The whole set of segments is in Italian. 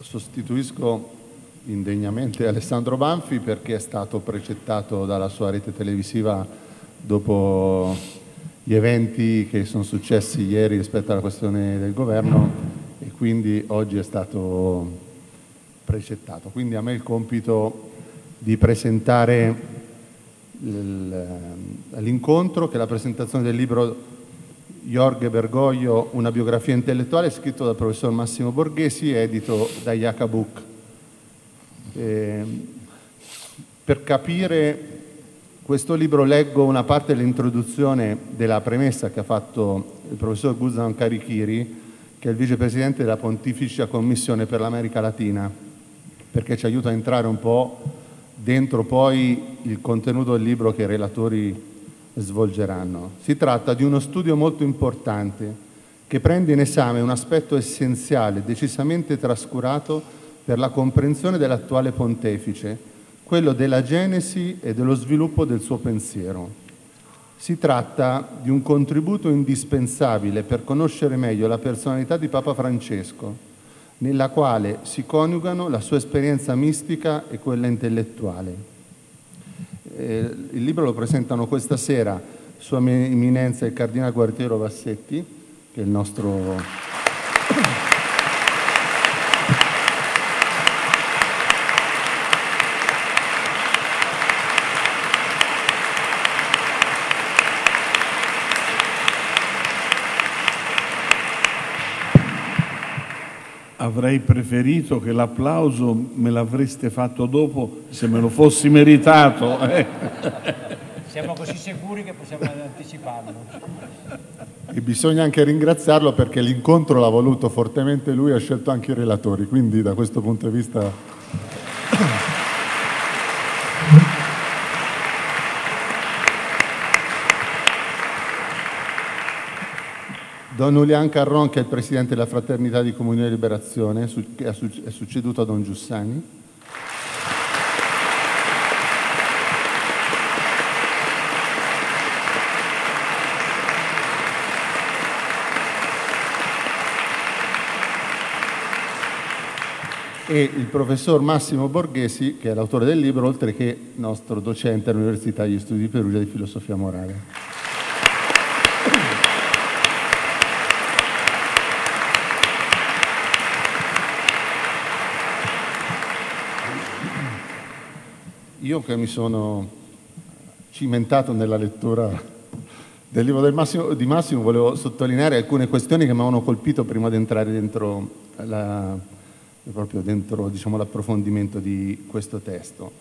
sostituisco indegnamente Alessandro Banfi perché è stato precettato dalla sua rete televisiva dopo gli eventi che sono successi ieri rispetto alla questione del governo e quindi oggi è stato precettato. Quindi a me il compito di presentare l'incontro che è la presentazione del libro Jorge Bergoglio, una biografia intellettuale scritto dal professor Massimo Borghesi edito da Jacobuk. Eh, per capire questo libro leggo una parte dell'introduzione della premessa che ha fatto il professor Guzan Carichiri, che è il vicepresidente della Pontificia Commissione per l'America Latina, perché ci aiuta a entrare un po' dentro poi il contenuto del libro che i relatori svolgeranno. Si tratta di uno studio molto importante che prende in esame un aspetto essenziale, decisamente trascurato per la comprensione dell'attuale pontefice, quello della genesi e dello sviluppo del suo pensiero. Si tratta di un contributo indispensabile per conoscere meglio la personalità di Papa Francesco, nella quale si coniugano la sua esperienza mistica e quella intellettuale eh, il libro lo presentano questa sera Sua Eminenza il Cardinale Guartiero Vassetti, che è il nostro avrei preferito che l'applauso me l'avreste fatto dopo se me lo fossi meritato. Eh. Siamo così sicuri che possiamo anticiparlo. E bisogna anche ringraziarlo perché l'incontro l'ha voluto fortemente lui, ha scelto anche i relatori, quindi da questo punto di vista... Don Julian Carron, che è il presidente della Fraternità di Comunione e Liberazione, che è succeduto a Don Giussani. e il professor Massimo Borghesi, che è l'autore del libro, oltre che nostro docente all'Università degli Studi di Perugia di Filosofia Morale. Io che mi sono cimentato nella lettura del libro del Massimo, di Massimo volevo sottolineare alcune questioni che mi avevano colpito prima di entrare dentro, la, proprio dentro diciamo, l'approfondimento di questo testo.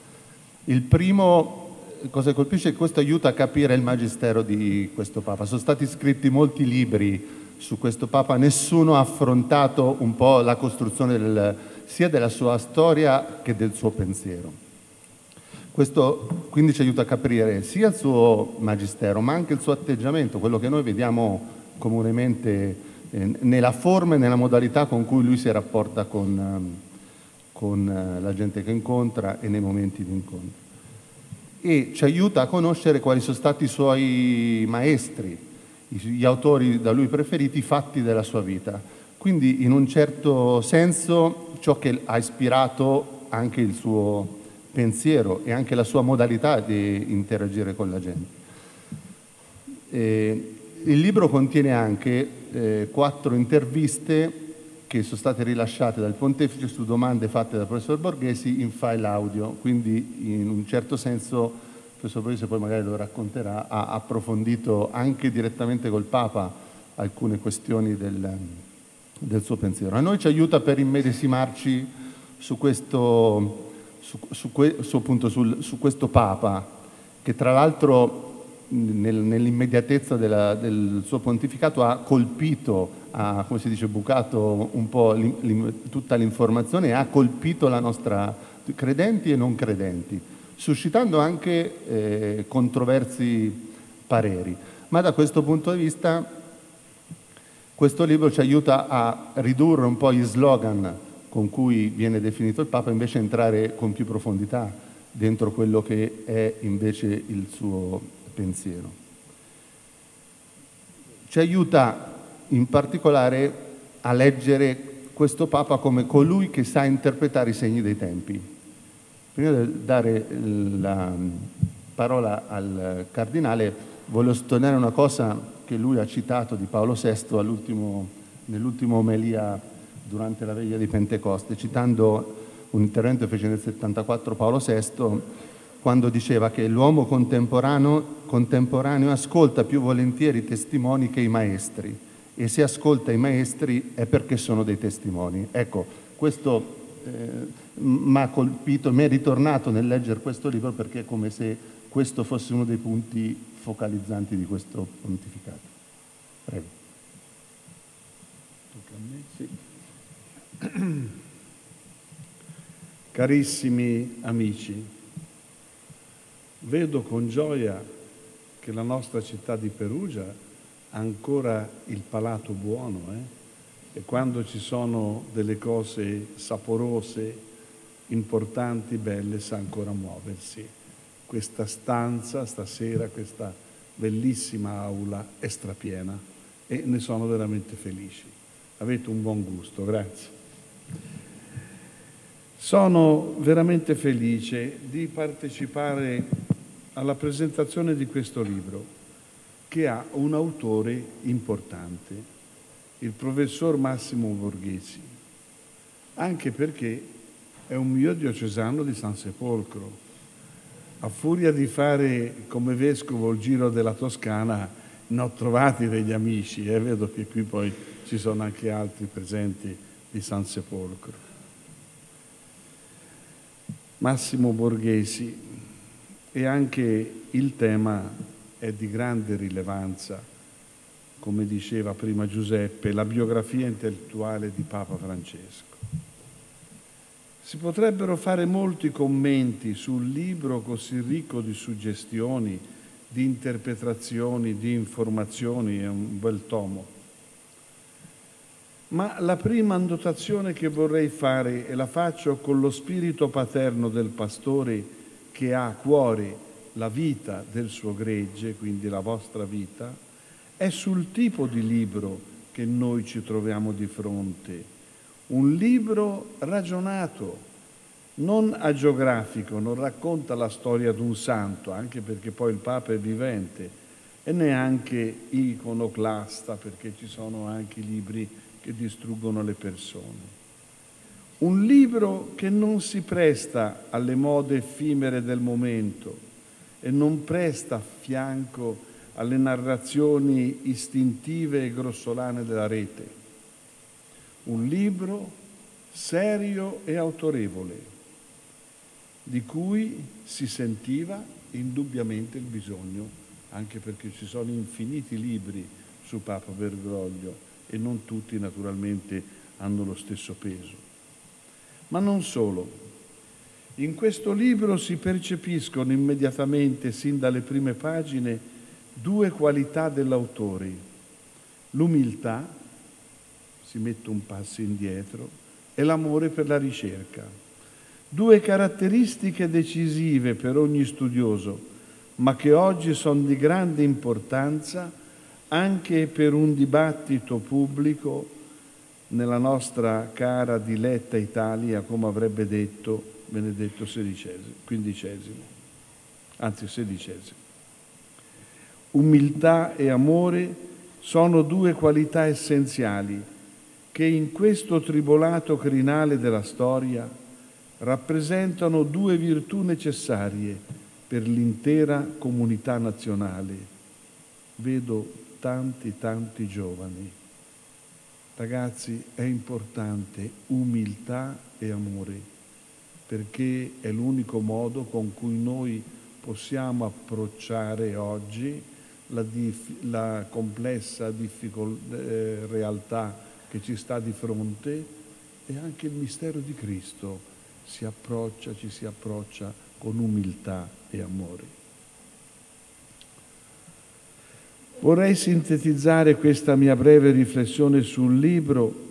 Il primo, cosa colpisce, è che questo aiuta a capire il magistero di questo Papa. Sono stati scritti molti libri su questo Papa, nessuno ha affrontato un po' la costruzione del, sia della sua storia che del suo pensiero. Questo quindi ci aiuta a capire sia il suo magistero, ma anche il suo atteggiamento, quello che noi vediamo comunemente eh, nella forma e nella modalità con cui lui si rapporta con, ehm, con eh, la gente che incontra e nei momenti di incontro. E ci aiuta a conoscere quali sono stati i suoi maestri, gli autori da lui preferiti, i fatti della sua vita. Quindi in un certo senso ciò che ha ispirato anche il suo pensiero e anche la sua modalità di interagire con la gente. Eh, il libro contiene anche eh, quattro interviste che sono state rilasciate dal pontefice su domande fatte dal professor Borghesi in file audio, quindi in un certo senso il professor Borghesi poi magari lo racconterà, ha approfondito anche direttamente col Papa alcune questioni del, del suo pensiero. A noi ci aiuta per immedesimarci su questo su, su, su, appunto, sul, su questo Papa, che tra l'altro nel, nell'immediatezza della, del suo pontificato ha colpito, ha, come si dice, bucato un po' l'in, tutta l'informazione e ha colpito la nostra, credenti e non credenti, suscitando anche eh, controversi pareri. Ma da questo punto di vista questo libro ci aiuta a ridurre un po' gli slogan con cui viene definito il Papa, invece entrare con più profondità dentro quello che è invece il suo pensiero. Ci aiuta in particolare a leggere questo Papa come colui che sa interpretare i segni dei tempi. Prima di dare la parola al Cardinale, voglio sottolineare una cosa che lui ha citato di Paolo VI nell'ultima omelia durante la veglia di Pentecoste, citando un intervento che fece nel 74 Paolo VI, quando diceva che l'uomo contemporaneo, contemporaneo ascolta più volentieri i testimoni che i maestri e se ascolta i maestri è perché sono dei testimoni. Ecco, questo eh, mi ha colpito, mi è ritornato nel leggere questo libro perché è come se questo fosse uno dei punti focalizzanti di questo pontificato. Prego. Tocca a me? Sì. Carissimi amici, vedo con gioia che la nostra città di Perugia ancora il palato buono eh? e quando ci sono delle cose saporose, importanti, belle, sa ancora muoversi. Questa stanza stasera, questa bellissima aula è strapiena e ne sono veramente felici. Avete un buon gusto, grazie. Sono veramente felice di partecipare alla presentazione di questo libro che ha un autore importante, il professor Massimo Borghesi, anche perché è un mio diocesano di San Sepolcro. A furia di fare come vescovo il giro della Toscana, ne ho trovati degli amici e eh? vedo che qui poi ci sono anche altri presenti di San Sepolcro. Massimo Borghesi e anche il tema è di grande rilevanza, come diceva prima Giuseppe, la biografia intellettuale di Papa Francesco. Si potrebbero fare molti commenti sul libro così ricco di suggestioni, di interpretazioni, di informazioni, è un bel tomo. Ma la prima annotazione che vorrei fare, e la faccio con lo spirito paterno del pastore che ha a cuore la vita del suo gregge, quindi la vostra vita, è sul tipo di libro che noi ci troviamo di fronte. Un libro ragionato, non agiografico, non racconta la storia di un santo, anche perché poi il Papa è vivente, e neanche iconoclasta, perché ci sono anche libri che distruggono le persone. Un libro che non si presta alle mode effimere del momento, e non presta fianco alle narrazioni istintive e grossolane della rete. Un libro serio e autorevole, di cui si sentiva indubbiamente il bisogno, anche perché ci sono infiniti libri su Papa Bergoglio e non tutti naturalmente hanno lo stesso peso. Ma non solo, in questo libro si percepiscono immediatamente, sin dalle prime pagine, due qualità dell'autore. L'umiltà, si mette un passo indietro, e l'amore per la ricerca. Due caratteristiche decisive per ogni studioso, ma che oggi sono di grande importanza anche per un dibattito pubblico nella nostra cara diletta Italia, come avrebbe detto Benedetto XVI, anzi XVI. Umiltà e amore sono due qualità essenziali che in questo tribolato crinale della storia rappresentano due virtù necessarie per l'intera comunità nazionale. Vedo tanti, tanti giovani. Ragazzi, è importante umiltà e amore perché è l'unico modo con cui noi possiamo approcciare oggi la, dif- la complessa difficol- eh, realtà che ci sta di fronte e anche il mistero di Cristo si approccia, ci si approccia con umiltà e amore. Vorrei sintetizzare questa mia breve riflessione sul libro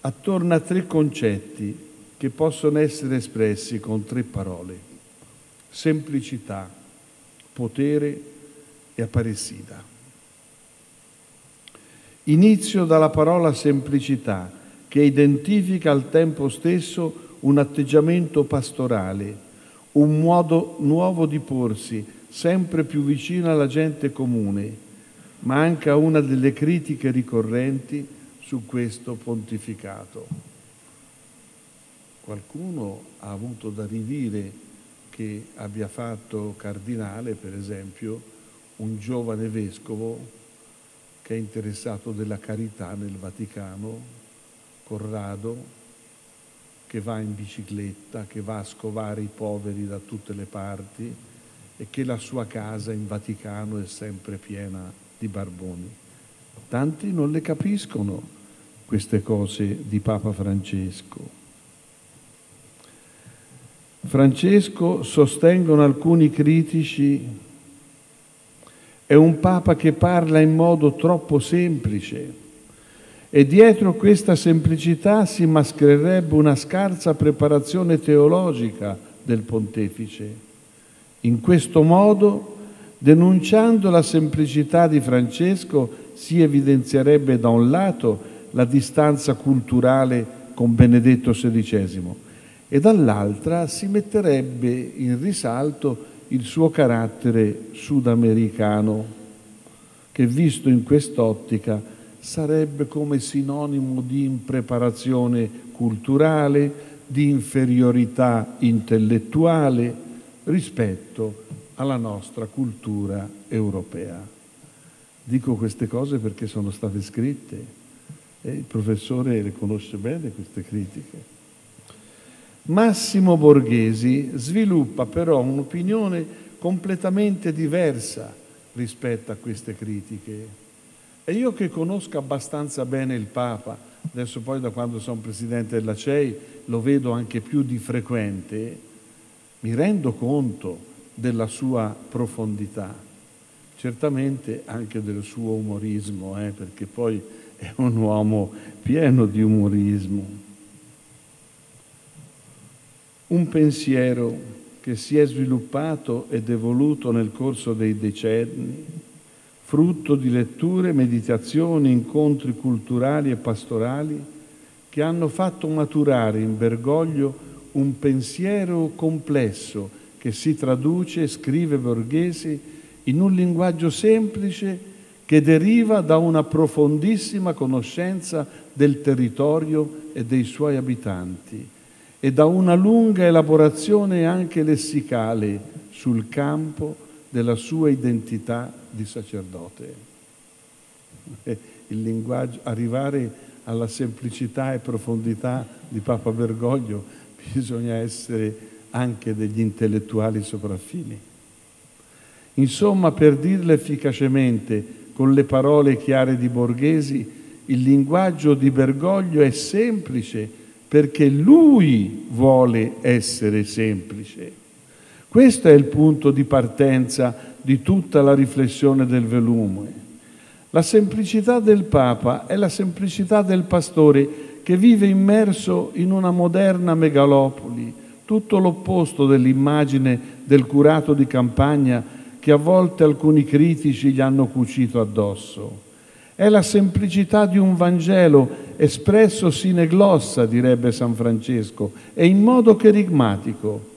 attorno a tre concetti che possono essere espressi con tre parole. Semplicità, potere e apparecida. Inizio dalla parola semplicità, che identifica al tempo stesso un atteggiamento pastorale, un modo nuovo di porsi, sempre più vicino alla gente comune, ma anche a una delle critiche ricorrenti su questo pontificato. Qualcuno ha avuto da ridire che abbia fatto cardinale, per esempio, un giovane vescovo che è interessato della carità nel Vaticano, Corrado, che va in bicicletta, che va a scovare i poveri da tutte le parti e che la sua casa in Vaticano è sempre piena di barboni. Tanti non le capiscono queste cose di Papa Francesco. Francesco, sostengono alcuni critici, è un Papa che parla in modo troppo semplice, e dietro questa semplicità si maschererebbe una scarsa preparazione teologica del pontefice. In questo modo, denunciando la semplicità di Francesco, si evidenzierebbe da un lato la distanza culturale con Benedetto XVI e dall'altra si metterebbe in risalto il suo carattere sudamericano, che visto in quest'ottica sarebbe come sinonimo di impreparazione culturale, di inferiorità intellettuale rispetto alla nostra cultura europea. Dico queste cose perché sono state scritte e il professore le conosce bene queste critiche. Massimo Borghesi sviluppa però un'opinione completamente diversa rispetto a queste critiche e io che conosco abbastanza bene il Papa, adesso poi da quando sono presidente della CEI lo vedo anche più di frequente, mi rendo conto della sua profondità, certamente anche del suo umorismo, eh, perché poi è un uomo pieno di umorismo. Un pensiero che si è sviluppato ed evoluto nel corso dei decenni frutto di letture, meditazioni, incontri culturali e pastorali che hanno fatto maturare in Bergoglio un pensiero complesso che si traduce, scrive Borghesi, in un linguaggio semplice che deriva da una profondissima conoscenza del territorio e dei suoi abitanti e da una lunga elaborazione anche lessicale sul campo della sua identità di sacerdote. Il linguaggio, arrivare alla semplicità e profondità di Papa Bergoglio bisogna essere anche degli intellettuali sopraffini. Insomma, per dirla efficacemente con le parole chiare di Borghesi, il linguaggio di Bergoglio è semplice perché lui vuole essere semplice. Questo è il punto di partenza di tutta la riflessione del velume. La semplicità del Papa è la semplicità del pastore che vive immerso in una moderna megalopoli, tutto l'opposto dell'immagine del curato di campagna che a volte alcuni critici gli hanno cucito addosso. È la semplicità di un Vangelo espresso sine glossa, direbbe San Francesco, e in modo cherigmatico.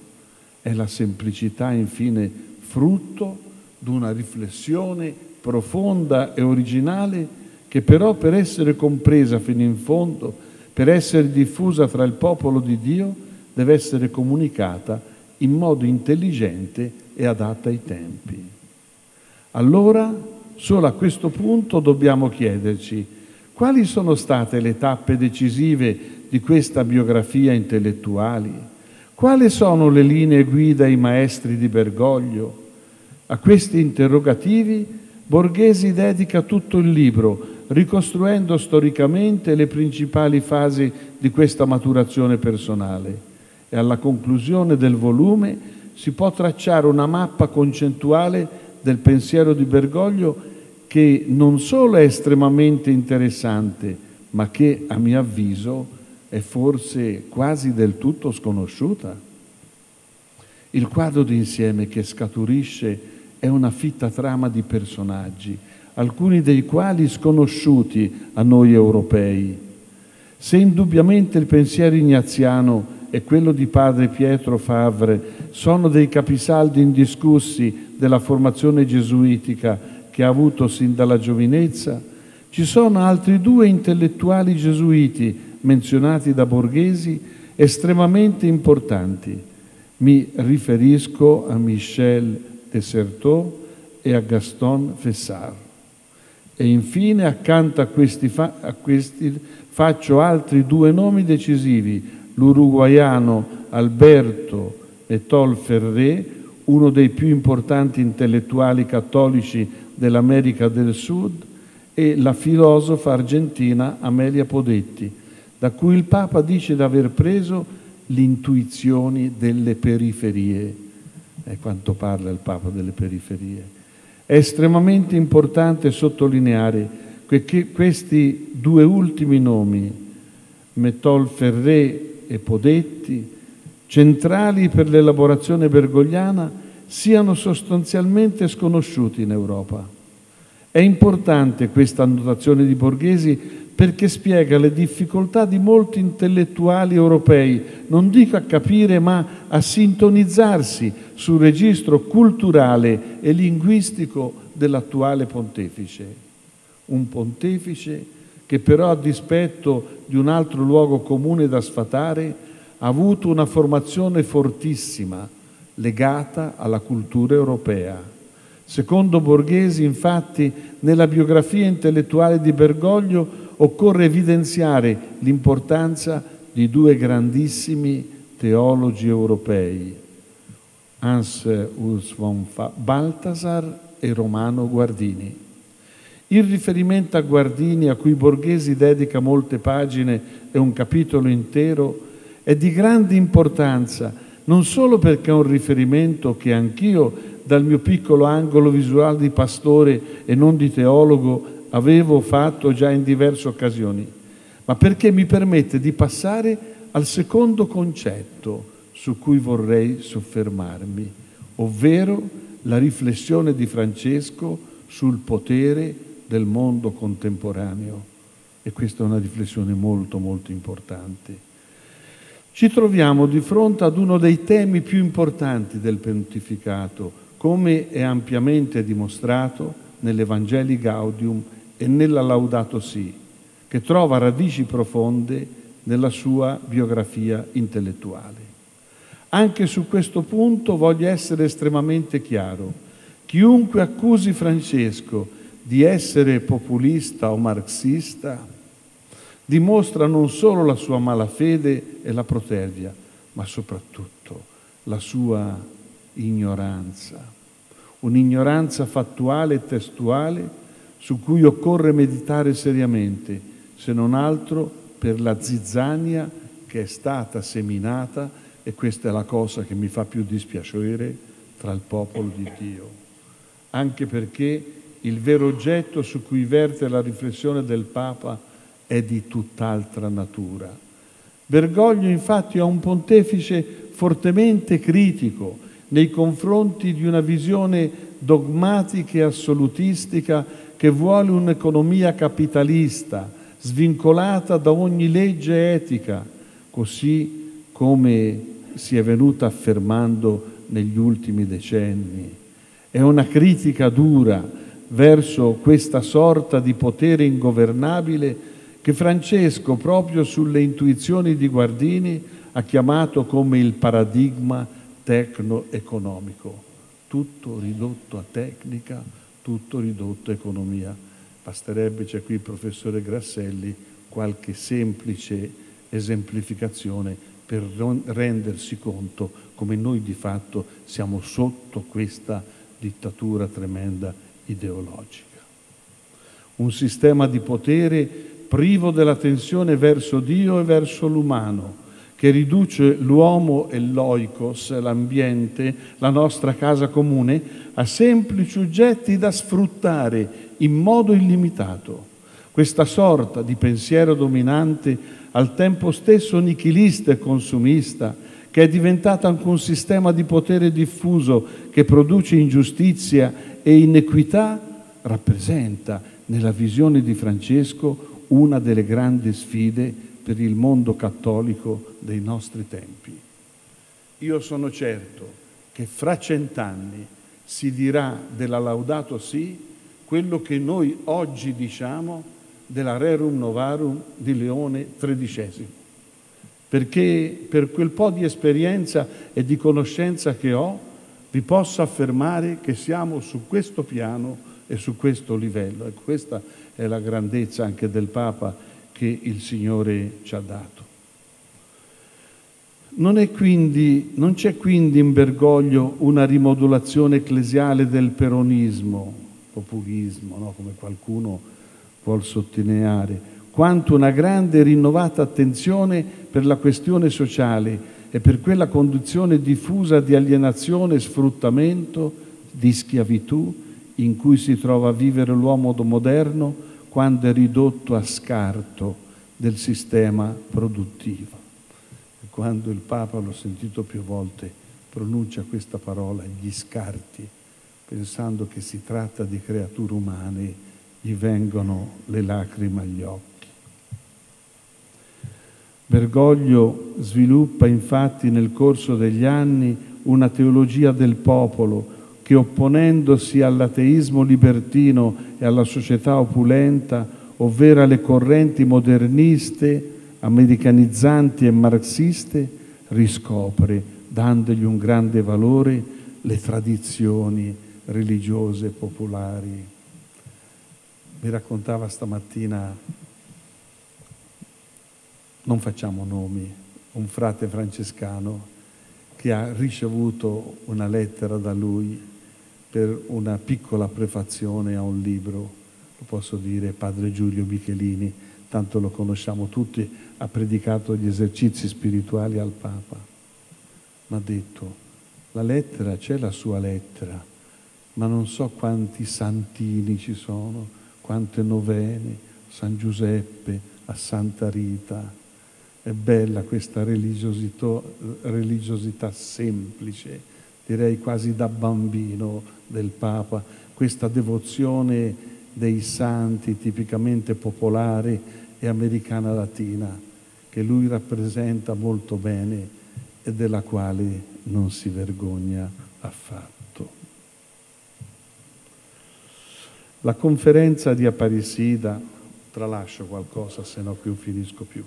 È la semplicità, infine, frutto di una riflessione profonda e originale che però per essere compresa fino in fondo, per essere diffusa tra il popolo di Dio, deve essere comunicata in modo intelligente e adatta ai tempi. Allora, solo a questo punto dobbiamo chiederci quali sono state le tappe decisive di questa biografia intellettuali, quali sono le linee guida ai maestri di Bergoglio, a questi interrogativi Borghesi dedica tutto il libro, ricostruendo storicamente le principali fasi di questa maturazione personale e alla conclusione del volume si può tracciare una mappa concettuale del pensiero di Bergoglio che non solo è estremamente interessante, ma che a mio avviso è forse quasi del tutto sconosciuta. Il quadro d'insieme che scaturisce è una fitta trama di personaggi, alcuni dei quali sconosciuti a noi europei. Se indubbiamente il pensiero ignaziano e quello di padre Pietro Favre sono dei capisaldi indiscussi della formazione gesuitica che ha avuto sin dalla giovinezza, ci sono altri due intellettuali gesuiti menzionati da Borghesi estremamente importanti. Mi riferisco a Michel Desserteau e a Gaston Fessard. E infine accanto a questi, fa- a questi faccio altri due nomi decisivi, l'uruguaiano Alberto Etol Ferré, uno dei più importanti intellettuali cattolici dell'America del Sud, e la filosofa argentina Amelia Podetti, da cui il Papa dice di aver preso le intuizioni delle periferie. È quanto parla il Papa delle periferie. È estremamente importante sottolineare che questi due ultimi nomi, Metol Ferré e Podetti, centrali per l'elaborazione bergogliana, siano sostanzialmente sconosciuti in Europa. È importante questa annotazione di Borghesi perché spiega le difficoltà di molti intellettuali europei, non dico a capire, ma a sintonizzarsi sul registro culturale e linguistico dell'attuale pontefice. Un pontefice che però, a dispetto di un altro luogo comune da sfatare, ha avuto una formazione fortissima legata alla cultura europea Secondo Borghesi, infatti, nella biografia intellettuale di Bergoglio occorre evidenziare l'importanza di due grandissimi teologi europei, Hans Urs von Balthasar e Romano Guardini. Il riferimento a Guardini, a cui Borghesi dedica molte pagine e un capitolo intero, è di grande importanza, non solo perché è un riferimento che anch'io dal mio piccolo angolo visuale di pastore e non di teologo avevo fatto già in diverse occasioni, ma perché mi permette di passare al secondo concetto su cui vorrei soffermarmi, ovvero la riflessione di Francesco sul potere del mondo contemporaneo. E questa è una riflessione molto molto importante. Ci troviamo di fronte ad uno dei temi più importanti del pontificato, come è ampiamente dimostrato nell'Evangeli Gaudium e nella Laudato Si, che trova radici profonde nella sua biografia intellettuale. Anche su questo punto voglio essere estremamente chiaro. Chiunque accusi Francesco di essere populista o marxista dimostra non solo la sua malafede e la protervia, ma soprattutto la sua ignoranza, un'ignoranza fattuale e testuale su cui occorre meditare seriamente, se non altro per la zizzania che è stata seminata, e questa è la cosa che mi fa più dispiacere, tra il popolo di Dio. Anche perché il vero oggetto su cui verte la riflessione del Papa è di tutt'altra natura. Bergoglio infatti è un pontefice fortemente critico nei confronti di una visione dogmatica e assolutistica che vuole un'economia capitalista, svincolata da ogni legge etica, così come si è venuta affermando negli ultimi decenni. È una critica dura verso questa sorta di potere ingovernabile che Francesco, proprio sulle intuizioni di Guardini, ha chiamato come il paradigma tecno-economico, tutto ridotto a tecnica, tutto ridotto a economia. Basterebbe, c'è qui il professore Grasselli, qualche semplice esemplificazione per rendersi conto come noi di fatto siamo sotto questa dittatura tremenda ideologica. Un sistema di potere privo della tensione verso Dio e verso l'umano, che riduce l'uomo e l'oikos, l'ambiente, la nostra casa comune, a semplici oggetti da sfruttare in modo illimitato. Questa sorta di pensiero dominante, al tempo stesso nichilista e consumista, che è diventata anche un sistema di potere diffuso che produce ingiustizia e inequità, rappresenta nella visione di Francesco una delle grandi sfide per il mondo cattolico dei nostri tempi. Io sono certo che fra cent'anni si dirà della Laudato Si quello che noi oggi diciamo della Rerum Novarum di Leone XIII. Perché per quel po' di esperienza e di conoscenza che ho, vi posso affermare che siamo su questo piano e su questo livello. E questa è la grandezza anche del Papa che il Signore ci ha dato. Non, quindi, non c'è quindi in Bergoglio una rimodulazione ecclesiale del peronismo, populismo, no? come qualcuno vuol sottolineare, quanto una grande e rinnovata attenzione per la questione sociale e per quella condizione diffusa di alienazione e sfruttamento, di schiavitù, in cui si trova a vivere l'uomo moderno quando è ridotto a scarto del sistema produttivo quando il Papa, l'ho sentito più volte, pronuncia questa parola, gli scarti, pensando che si tratta di creature umane, gli vengono le lacrime agli occhi. Bergoglio sviluppa infatti nel corso degli anni una teologia del popolo che opponendosi all'ateismo libertino e alla società opulenta, ovvero alle correnti moderniste, americanizzanti e marxiste, riscopre, dandogli un grande valore, le tradizioni religiose popolari. Mi raccontava stamattina, non facciamo nomi, un frate francescano che ha ricevuto una lettera da lui per una piccola prefazione a un libro, lo posso dire, padre Giulio Michelini, tanto lo conosciamo tutti, ha predicato gli esercizi spirituali al Papa. Ma ha detto, la lettera, c'è la sua lettera, ma non so quanti santini ci sono, quante novene, San Giuseppe, a Santa Rita. È bella questa religiosità, semplice, direi quasi da bambino del Papa, questa devozione dei santi tipicamente popolari e americana latina che lui rappresenta molto bene e della quale non si vergogna affatto. La conferenza di Aparecida, tralascio qualcosa se no qui non finisco più,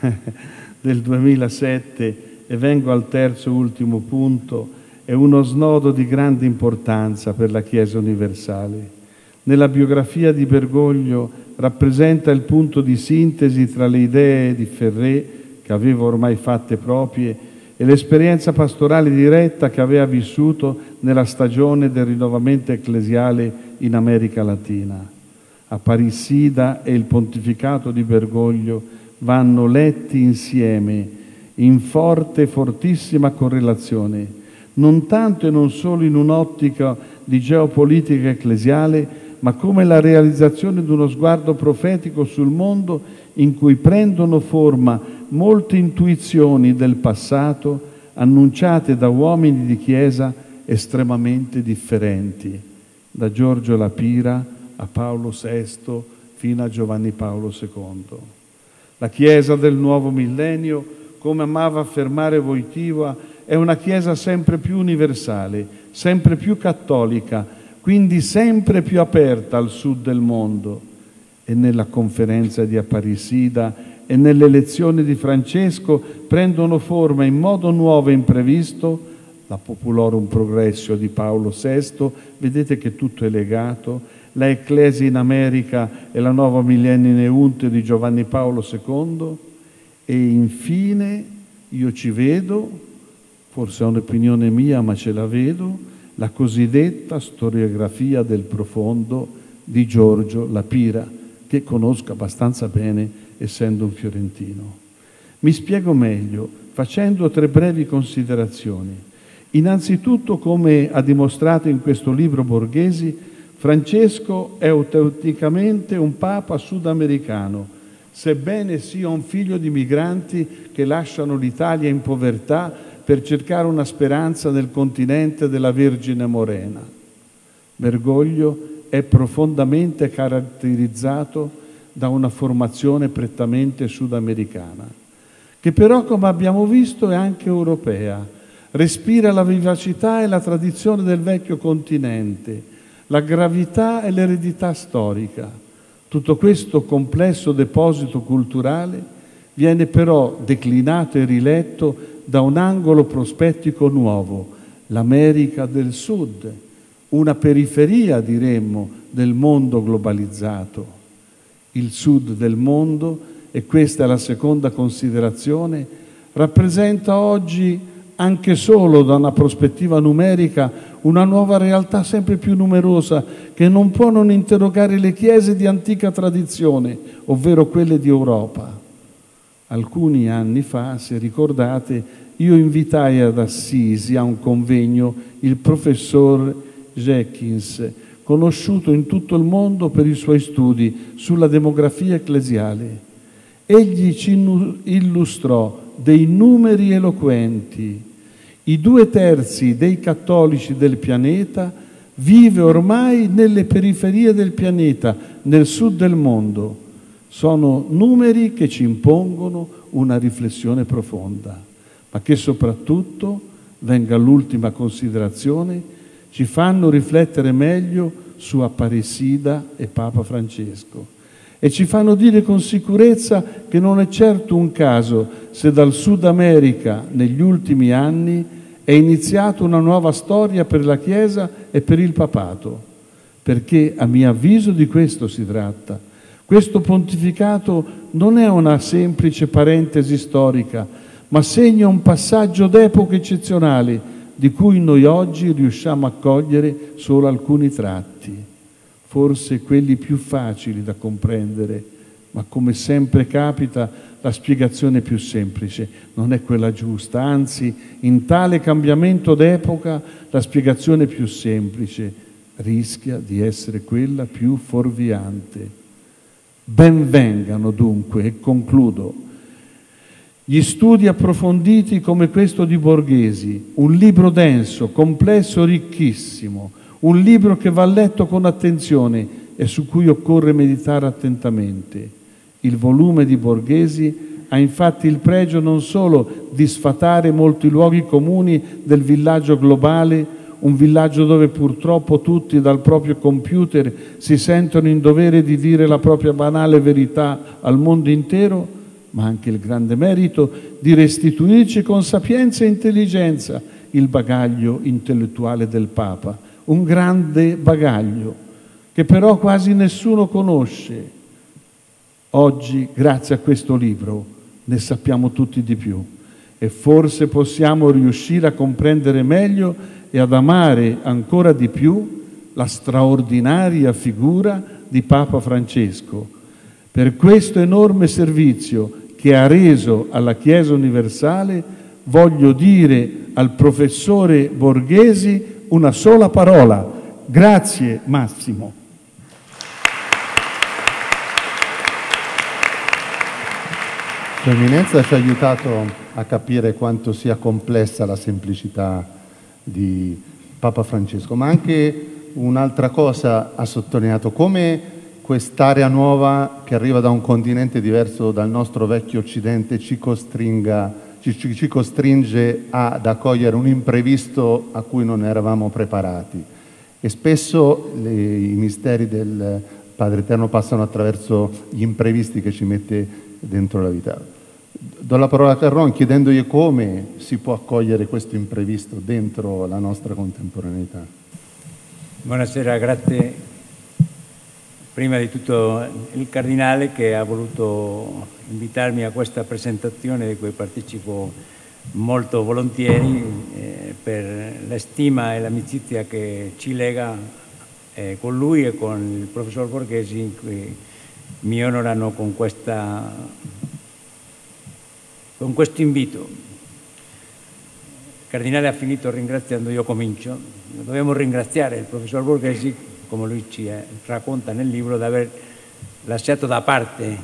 del 2007 e vengo al terzo ultimo punto, è uno snodo di grande importanza per la Chiesa universale. Nella biografia di Bergoglio rappresenta il punto di sintesi tra le idee di Ferré, che aveva ormai fatte proprie, e l'esperienza pastorale diretta che aveva vissuto nella stagione del rinnovamento ecclesiale in America Latina. Aparissida e il pontificato di Bergoglio vanno letti insieme, in forte, fortissima correlazione, non tanto e non solo in un'ottica di geopolitica ecclesiale, ma come la realizzazione di uno sguardo profetico sul mondo in cui prendono forma molte intuizioni del passato annunciate da uomini di Chiesa estremamente differenti, da Giorgio Lapira a Paolo VI fino a Giovanni Paolo II. La Chiesa del nuovo millennio, come amava affermare Voitiva, è una Chiesa sempre più universale, sempre più cattolica, quindi sempre più aperta al sud del mondo. E nella conferenza di Apparisida e nelle lezioni di Francesco prendono forma in modo nuovo e imprevisto la Populorum Progressio di Paolo VI, vedete che tutto è legato, la Ecclesia in America e la Nuova Millenni Neunte di Giovanni Paolo II e infine io ci vedo, forse è un'opinione mia ma ce la vedo, la cosiddetta storiografia del profondo di Giorgio Lapira, che conosco abbastanza bene essendo un fiorentino. Mi spiego meglio facendo tre brevi considerazioni. Innanzitutto, come ha dimostrato in questo libro Borghesi, Francesco è autenticamente un papa sudamericano, sebbene sia un figlio di migranti che lasciano l'Italia in povertà per cercare una speranza nel continente della Vergine Morena. Bergoglio è profondamente caratterizzato da una formazione prettamente sudamericana, che però, come abbiamo visto, è anche europea, respira la vivacità e la tradizione del vecchio continente, la gravità e l'eredità storica. Tutto questo complesso deposito culturale viene però declinato e riletto da un angolo prospettico nuovo, l'America del Sud, una periferia, diremmo, del mondo globalizzato. Il sud del mondo, e questa è la seconda considerazione, rappresenta oggi, anche solo da una prospettiva numerica, una nuova realtà sempre più numerosa che non può non interrogare le chiese di antica tradizione, ovvero quelle di Europa. Alcuni anni fa, se ricordate, io invitai ad Assisi a un convegno il professor Jenkins, conosciuto in tutto il mondo per i suoi studi sulla demografia ecclesiale. Egli ci illustrò dei numeri eloquenti. I due terzi dei cattolici del pianeta vive ormai nelle periferie del pianeta, nel sud del mondo. Sono numeri che ci impongono una riflessione profonda, ma che soprattutto, venga l'ultima considerazione, ci fanno riflettere meglio su Apparecida e Papa Francesco e ci fanno dire con sicurezza che non è certo un caso se dal Sud America negli ultimi anni è iniziata una nuova storia per la Chiesa e per il papato, perché a mio avviso di questo si tratta. Questo pontificato non è una semplice parentesi storica, ma segna un passaggio d'epoche eccezionali di cui noi oggi riusciamo a cogliere solo alcuni tratti, forse quelli più facili da comprendere, ma come sempre capita la spiegazione più semplice non è quella giusta, anzi in tale cambiamento d'epoca la spiegazione più semplice rischia di essere quella più fuorviante. Benvengano dunque, e concludo, gli studi approfonditi come questo di Borghesi, un libro denso, complesso, ricchissimo, un libro che va letto con attenzione e su cui occorre meditare attentamente. Il volume di Borghesi ha infatti il pregio non solo di sfatare molti luoghi comuni del villaggio globale, un villaggio dove purtroppo tutti dal proprio computer si sentono in dovere di dire la propria banale verità al mondo intero, ma anche il grande merito di restituirci con sapienza e intelligenza il bagaglio intellettuale del Papa, un grande bagaglio che però quasi nessuno conosce. Oggi, grazie a questo libro, ne sappiamo tutti di più e forse possiamo riuscire a comprendere meglio e ad amare ancora di più la straordinaria figura di Papa Francesco. Per questo enorme servizio che ha reso alla Chiesa universale, voglio dire al professore Borghesi una sola parola. Grazie Massimo. Sua Eminenza ci ha aiutato a capire quanto sia complessa la semplicità di Papa Francesco, ma anche un'altra cosa ha sottolineato, come quest'area nuova che arriva da un continente diverso dal nostro vecchio Occidente ci, ci, ci costringe ad accogliere un imprevisto a cui non eravamo preparati. E spesso le, i misteri del Padre Eterno passano attraverso gli imprevisti che ci mette dentro la vita. Do la parola a Carron chiedendogli come si può accogliere questo imprevisto dentro la nostra contemporaneità. Buonasera, grazie prima di tutto il Cardinale che ha voluto invitarmi a questa presentazione di cui partecipo molto volentieri eh, per la stima e l'amicizia che ci lega eh, con lui e con il professor Borghesi che mi onorano con, questa, con questo invito. Il Cardinale ha finito ringraziando, io comincio. Dobbiamo ringraziare il professor Borghesi come lui ci eh, racconta nel libro, di aver lasciato da parte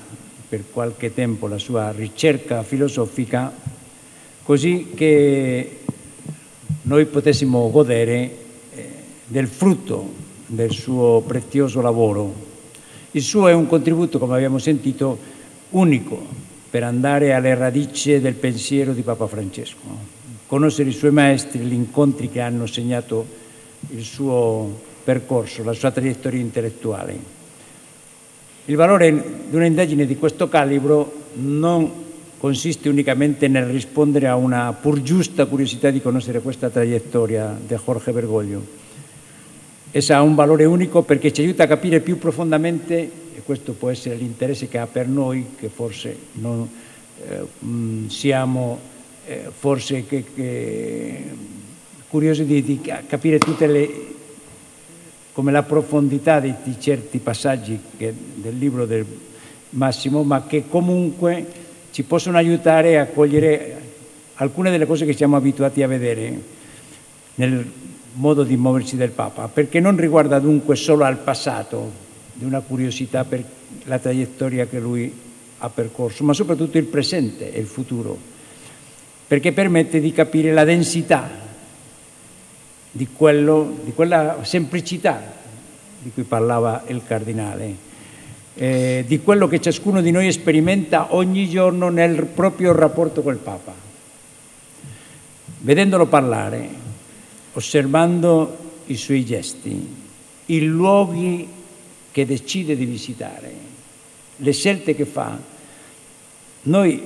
per qualche tempo la sua ricerca filosofica, così che noi potessimo godere eh, del frutto del suo prezioso lavoro. Il suo è un contributo, come abbiamo sentito, unico per andare alle radici del pensiero di Papa Francesco. Conoscere i suoi maestri, gli incontri che hanno segnato il suo percorso, la sua traiettoria intellettuale. Il valore di un'indagine di questo calibro non consiste unicamente nel rispondere a una pur giusta curiosità di conoscere questa traiettoria di Jorge Bergoglio. Essa ha un valore unico perché ci aiuta a capire più profondamente, e questo può essere l'interesse che ha per noi, che forse non eh, siamo eh, forse che, che curiosi di, di, capire tutte le come la profondità di, di certi passaggi che, del libro del Massimo, ma che comunque ci possono aiutare a cogliere alcune delle cose che siamo abituati a vedere nel modo di muoversi del Papa, perché non riguarda dunque solo al passato, di una curiosità per la traiettoria che lui ha percorso, ma soprattutto il presente e il futuro, perché permette di capire la densità di, quello, di quella semplicità di cui parlava il cardinale eh, di quello che ciascuno di noi sperimenta ogni giorno nel proprio rapporto col Papa. Vedendolo parlare, osservando i suoi gesti, i luoghi che decide di visitare, le scelte che fa, noi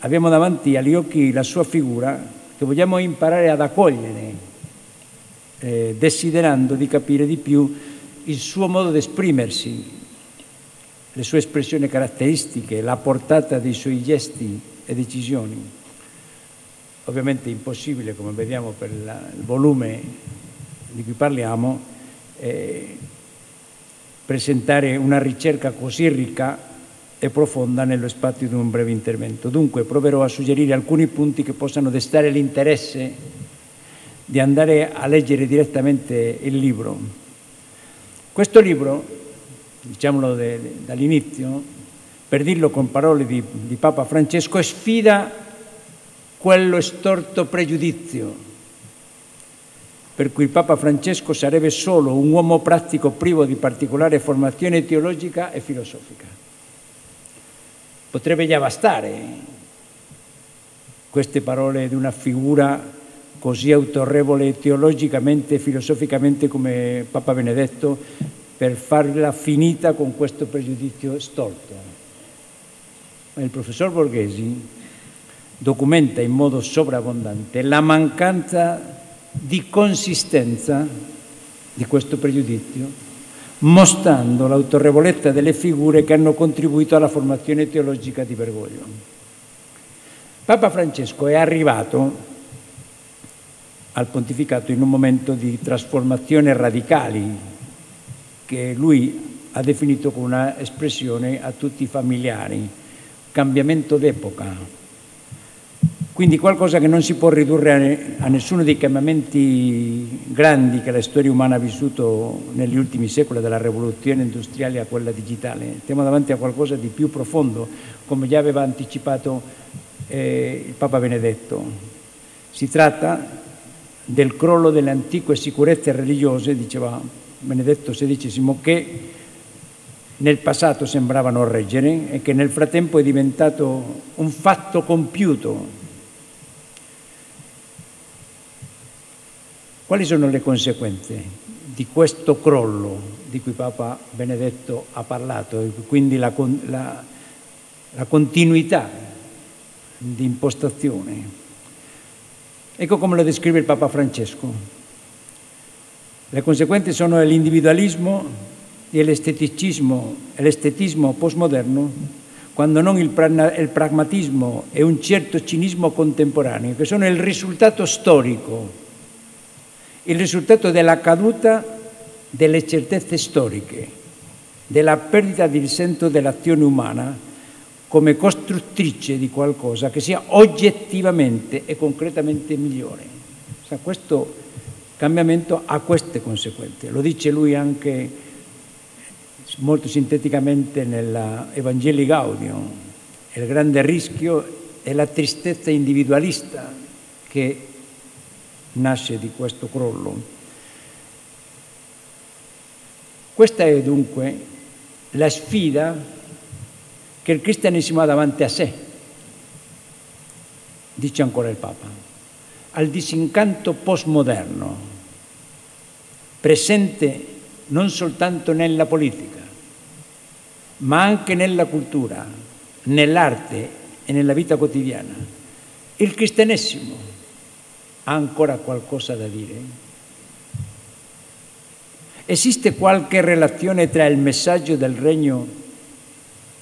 abbiamo davanti agli occhi la sua figura che vogliamo imparare ad accogliere, eh, desiderando di capire di più il suo modo di esprimersi, le sue espressioni caratteristiche, la portata dei suoi gesti e decisioni. Ovviamente impossibile, come vediamo per la, il volume di cui parliamo, eh, presentare una ricerca così ricca e profonda nello spazio di un breve intervento. Dunque proverò a suggerire alcuni punti che possano destare l'interesse di andare a leggere direttamente il libro. Questo libro diciamolo de, de, dall'inizio, per dirlo con parole di, di Papa Francesco, sfida quello storto pregiudizio per cui Papa Francesco sarebbe solo un uomo pratico privo di particolare formazione teologica e filosofica. Potrebbe già bastare queste parole di una figura così autorevole teologicamente e filosoficamente come Papa Benedetto per farla finita con questo pregiudizio storto. Il professor Borghesi documenta in modo sovrabbondante la mancanza di consistenza di questo pregiudizio, mostrando l'autorevolezza delle figure che hanno contribuito alla formazione teologica di Bergoglio. Papa Francesco è arrivato al pontificato in un momento di trasformazione radicali che lui ha definito con una espressione a tutti i familiari, cambiamento d'epoca. Quindi qualcosa che non si può ridurre a nessuno dei cambiamenti grandi che la storia umana ha vissuto negli ultimi secoli, dalla rivoluzione industriale a quella digitale. Stiamo davanti a qualcosa di più profondo, come già aveva anticipato eh, il Papa Benedetto. Si tratta del crollo delle antiche sicurezze religiose, diceva Benedetto XVI, che nel passato sembravano reggere e che nel frattempo è diventato un fatto compiuto. Quali sono le conseguenze di questo crollo di cui Papa Benedetto ha parlato e quindi la, la, la continuità di impostazione? Ecco come lo descrive il Papa Francesco. Le conseguenze sono l'individualismo e l'esteticismo, l'estetismo postmoderno, quando non il pragmatismo e un certo cinismo contemporaneo, che sono il risultato storico, il risultato della caduta delle certezze storiche, della perdita del senso dell'azione umana come costruttrice di qualcosa che sia oggettivamente e concretamente migliore. Questo cambiamento ha queste conseguenze. Lo dice lui anche molto sinteticamente nella Evangelii Gaudium. Il grande rischio è la tristezza individualista che nasce di questo crollo. Questa è dunque la sfida che il cristianesimo ha davanti a sé, dice ancora il Papa, al disincanto postmoderno, presente non soltanto nella politica, ma anche nella cultura, nell'arte e nella vita quotidiana. Il cristianesimo ha ancora qualcosa da dire? Esiste qualche relazione tra il messaggio del regno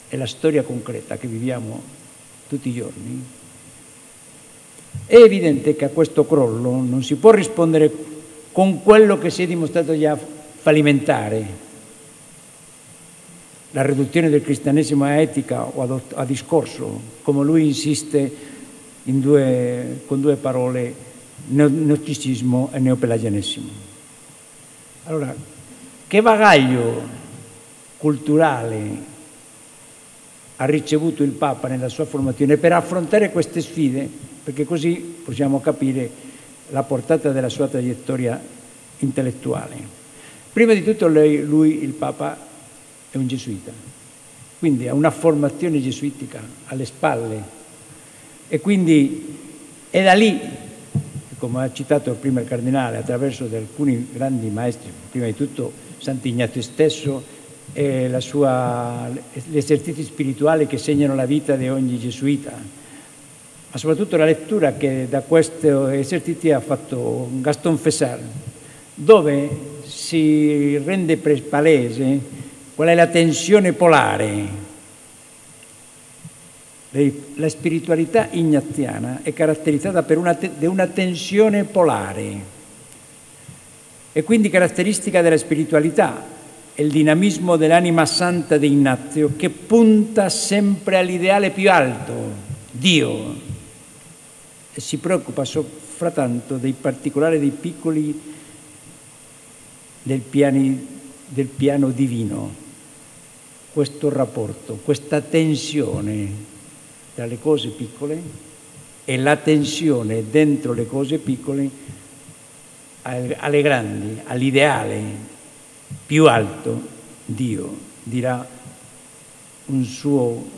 e la storia concreta che viviamo tutti i giorni? È evidente che a questo crollo non si può rispondere con quello che si è dimostrato già fallimentare, la riduzione del cristianesimo a etica o a, discorso, come lui insiste due, con due parole, neoticismo e neopelagianesimo. Allora, che bagaglio culturale ha ricevuto il Papa nella sua formazione per affrontare queste sfide, perché così possiamo capire la portata della sua traiettoria intellettuale. Prima di tutto lui, lui il Papa, è un gesuita, quindi ha una formazione gesuitica alle spalle e quindi è da lì come ha citato prima il Cardinale, attraverso alcuni grandi maestri, prima di tutto Sant'Ignazio stesso sua, gli esercizi spirituali che segnano la vita di ogni gesuita, ma soprattutto la lettura che da questi esercizi ha fatto Gaston Fessard, dove si rende palese qual è la tensione polare. La spiritualità ignaziana è caratterizzata una, da una tensione polare e quindi caratteristica della spiritualità, il dinamismo dell'anima santa di Ignazio che punta sempre all'ideale più alto, Dio, e si preoccupa frattanto dei particolari, dei piccoli del, piani, del piano divino. Questo rapporto, questa tensione tra le cose piccole e la tensione dentro le cose piccole alle grandi, all'ideale più alto, Dio dirà un suo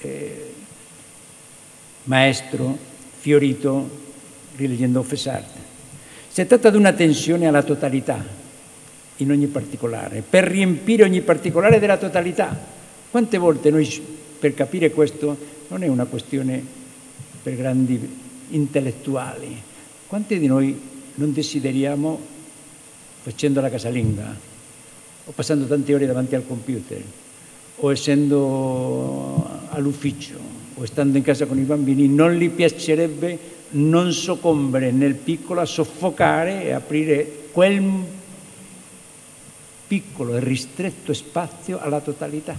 eh, maestro fiorito rileggendo Fessarte. Si tratta di una tensione alla totalità, in ogni particolare, per riempire ogni particolare della totalità. Quante volte noi, per capire questo, non è una questione per grandi intellettuali, quante di noi non desideriamo facendo la casalinga o passando tante ore davanti al computer o essendo all'ufficio o stando in casa con i bambini, non gli piacerebbe non soccombere nel piccolo a soffocare e aprire quel piccolo e ristretto spazio alla totalità.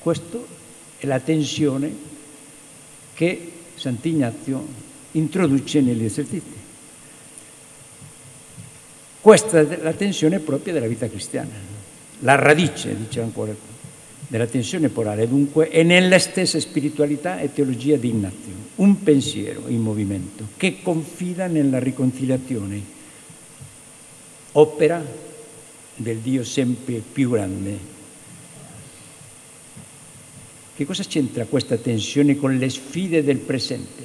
Questa è la tensione che Sant'Ignazio introduce negli esercizi. Questa è la tensione propria della vita cristiana. La radice, dice ancora, della tensione polare dunque è nella stessa spiritualità e teologia di Ignazio, un pensiero in movimento che confida nella riconciliazione, opera del Dio sempre più grande. Che cosa c'entra questa tensione con le sfide del presente?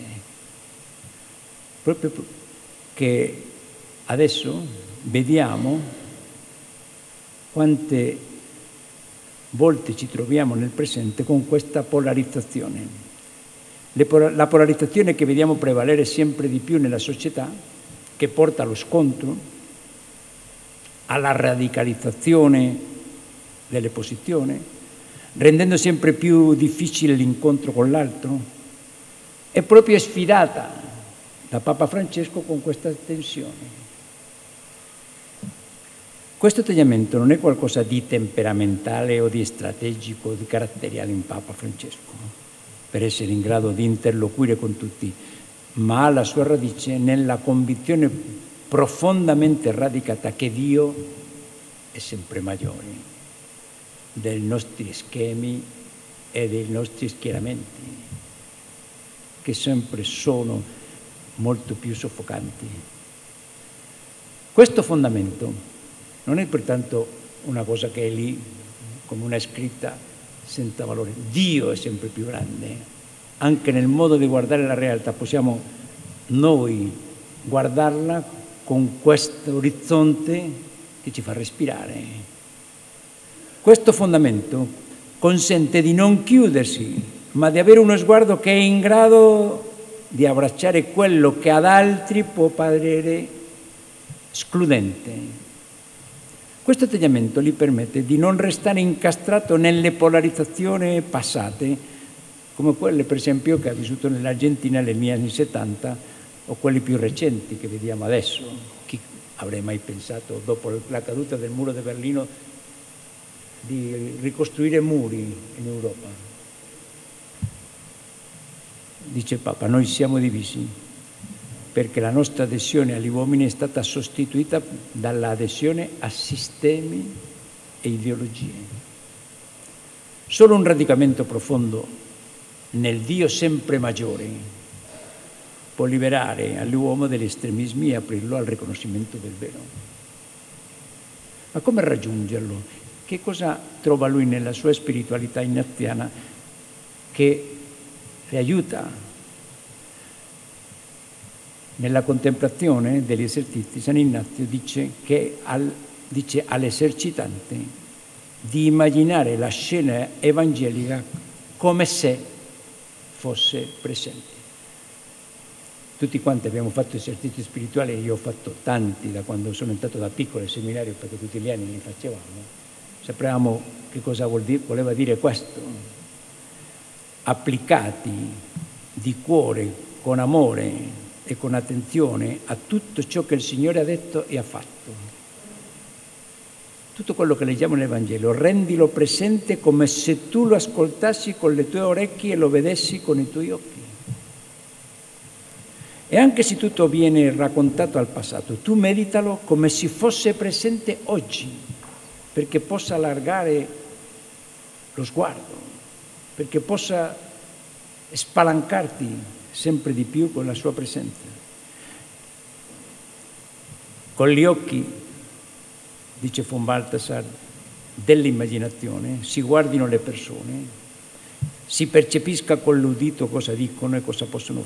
Proprio che adesso vediamo quante volte ci troviamo nel presente con questa polarizzazione. La polarizzazione che vediamo prevalere sempre di più nella società, che porta allo scontro, alla radicalizzazione delle posizioni, rendendo sempre più difficile l'incontro con l'altro, è proprio sfidata da Papa Francesco con questa tensione. Questo atteggiamento non è qualcosa di temperamentale o di strategico di caratteriale in Papa Francesco, per essere in grado di interloquire con tutti, ma ha la sua radice nella convinzione profondamente radicata che Dio è sempre maggiore dei nostri schemi e dei nostri schieramenti, che sempre sono molto più soffocanti. Questo fondamento non è pertanto una cosa che è lì come una scritta senza valore. Dio è sempre più grande. Anche nel modo di guardare la realtà possiamo noi guardarla con questo orizzonte che ci fa respirare. Questo fondamento consente di non chiudersi, ma di avere uno sguardo che è in grado di abbracciare quello che ad altri può parere escludente. Questo atteggiamento gli permette di non restare incastrato nelle polarizzazioni passate, come quelle per esempio che ha vissuto nell'Argentina negli anni 70 o quelle più recenti che vediamo adesso. Chi avrei mai pensato dopo la caduta del muro di Berlino di ricostruire muri in Europa? Dice Papa, noi siamo divisi perché la nostra adesione agli uomini è stata sostituita dall'adesione a sistemi e ideologie. Solo un radicamento profondo nel Dio sempre maggiore può liberare all'uomo dagli estremismi e aprirlo al riconoscimento del vero. Ma come raggiungerlo? Che cosa trova lui nella sua spiritualità ignatiana che le aiuta nella contemplazione degli esercizi, San Ignazio dice, al, dice all'esercitante di immaginare la scena evangelica come se fosse presente. Tutti quanti abbiamo fatto esercizi spirituali, io ho fatto tanti da quando sono entrato da piccolo al seminario, perché tutti gli anni li facevamo. Sapevamo che cosa dire, voleva dire questo. Applicati di cuore, con amore, e con attenzione a tutto ciò che il Signore ha detto e ha fatto. Tutto quello che leggiamo nel Vangelo, rendilo presente come se tu lo ascoltassi con le tue orecchie e lo vedessi con i tuoi occhi. E anche se tutto viene raccontato al passato, tu meditalo come se fosse presente oggi, perché possa allargare lo sguardo, perché possa spalancarti sempre di più con la sua presenza. Con gli occhi, dice von Balthasar, dell'immaginazione si guardino le persone, si percepisca con l'udito cosa dicono e cosa possono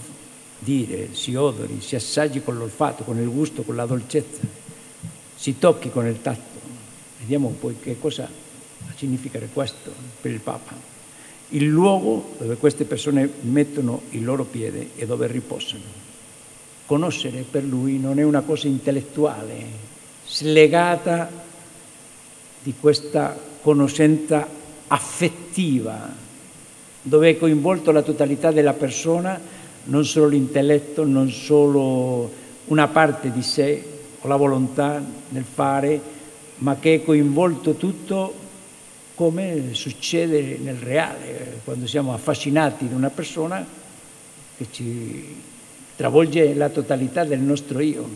dire, si odori, si assaggi con l'olfatto, con il gusto, con la dolcezza, si tocchi con il tatto. Vediamo poi che cosa significa questo per il Papa il luogo dove queste persone mettono il loro piede e dove riposano. Conoscere per lui non è una cosa intellettuale, slegata di questa conoscenza affettiva, dove è coinvolto la totalità della persona, non solo l'intelletto, non solo una parte di sé o la volontà nel fare, ma che è coinvolto tutto come succede nel reale, quando siamo affascinati da una persona che ci travolge la totalità del nostro io,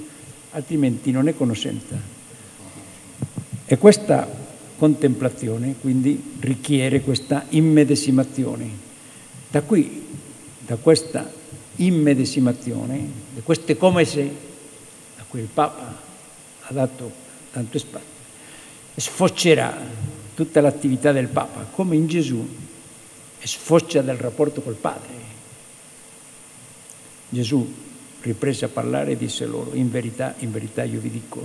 altrimenti non è conoscenza. E questa contemplazione quindi richiede questa immedesimazione. Da qui, da questa immedesimazione, di queste come se, a cui il Papa ha dato tanto spazio, sfocerà tutta l'attività del Papa, come in Gesù, sfocia dal rapporto col Padre. Gesù riprese a parlare e disse loro, in verità, in verità io vi dico,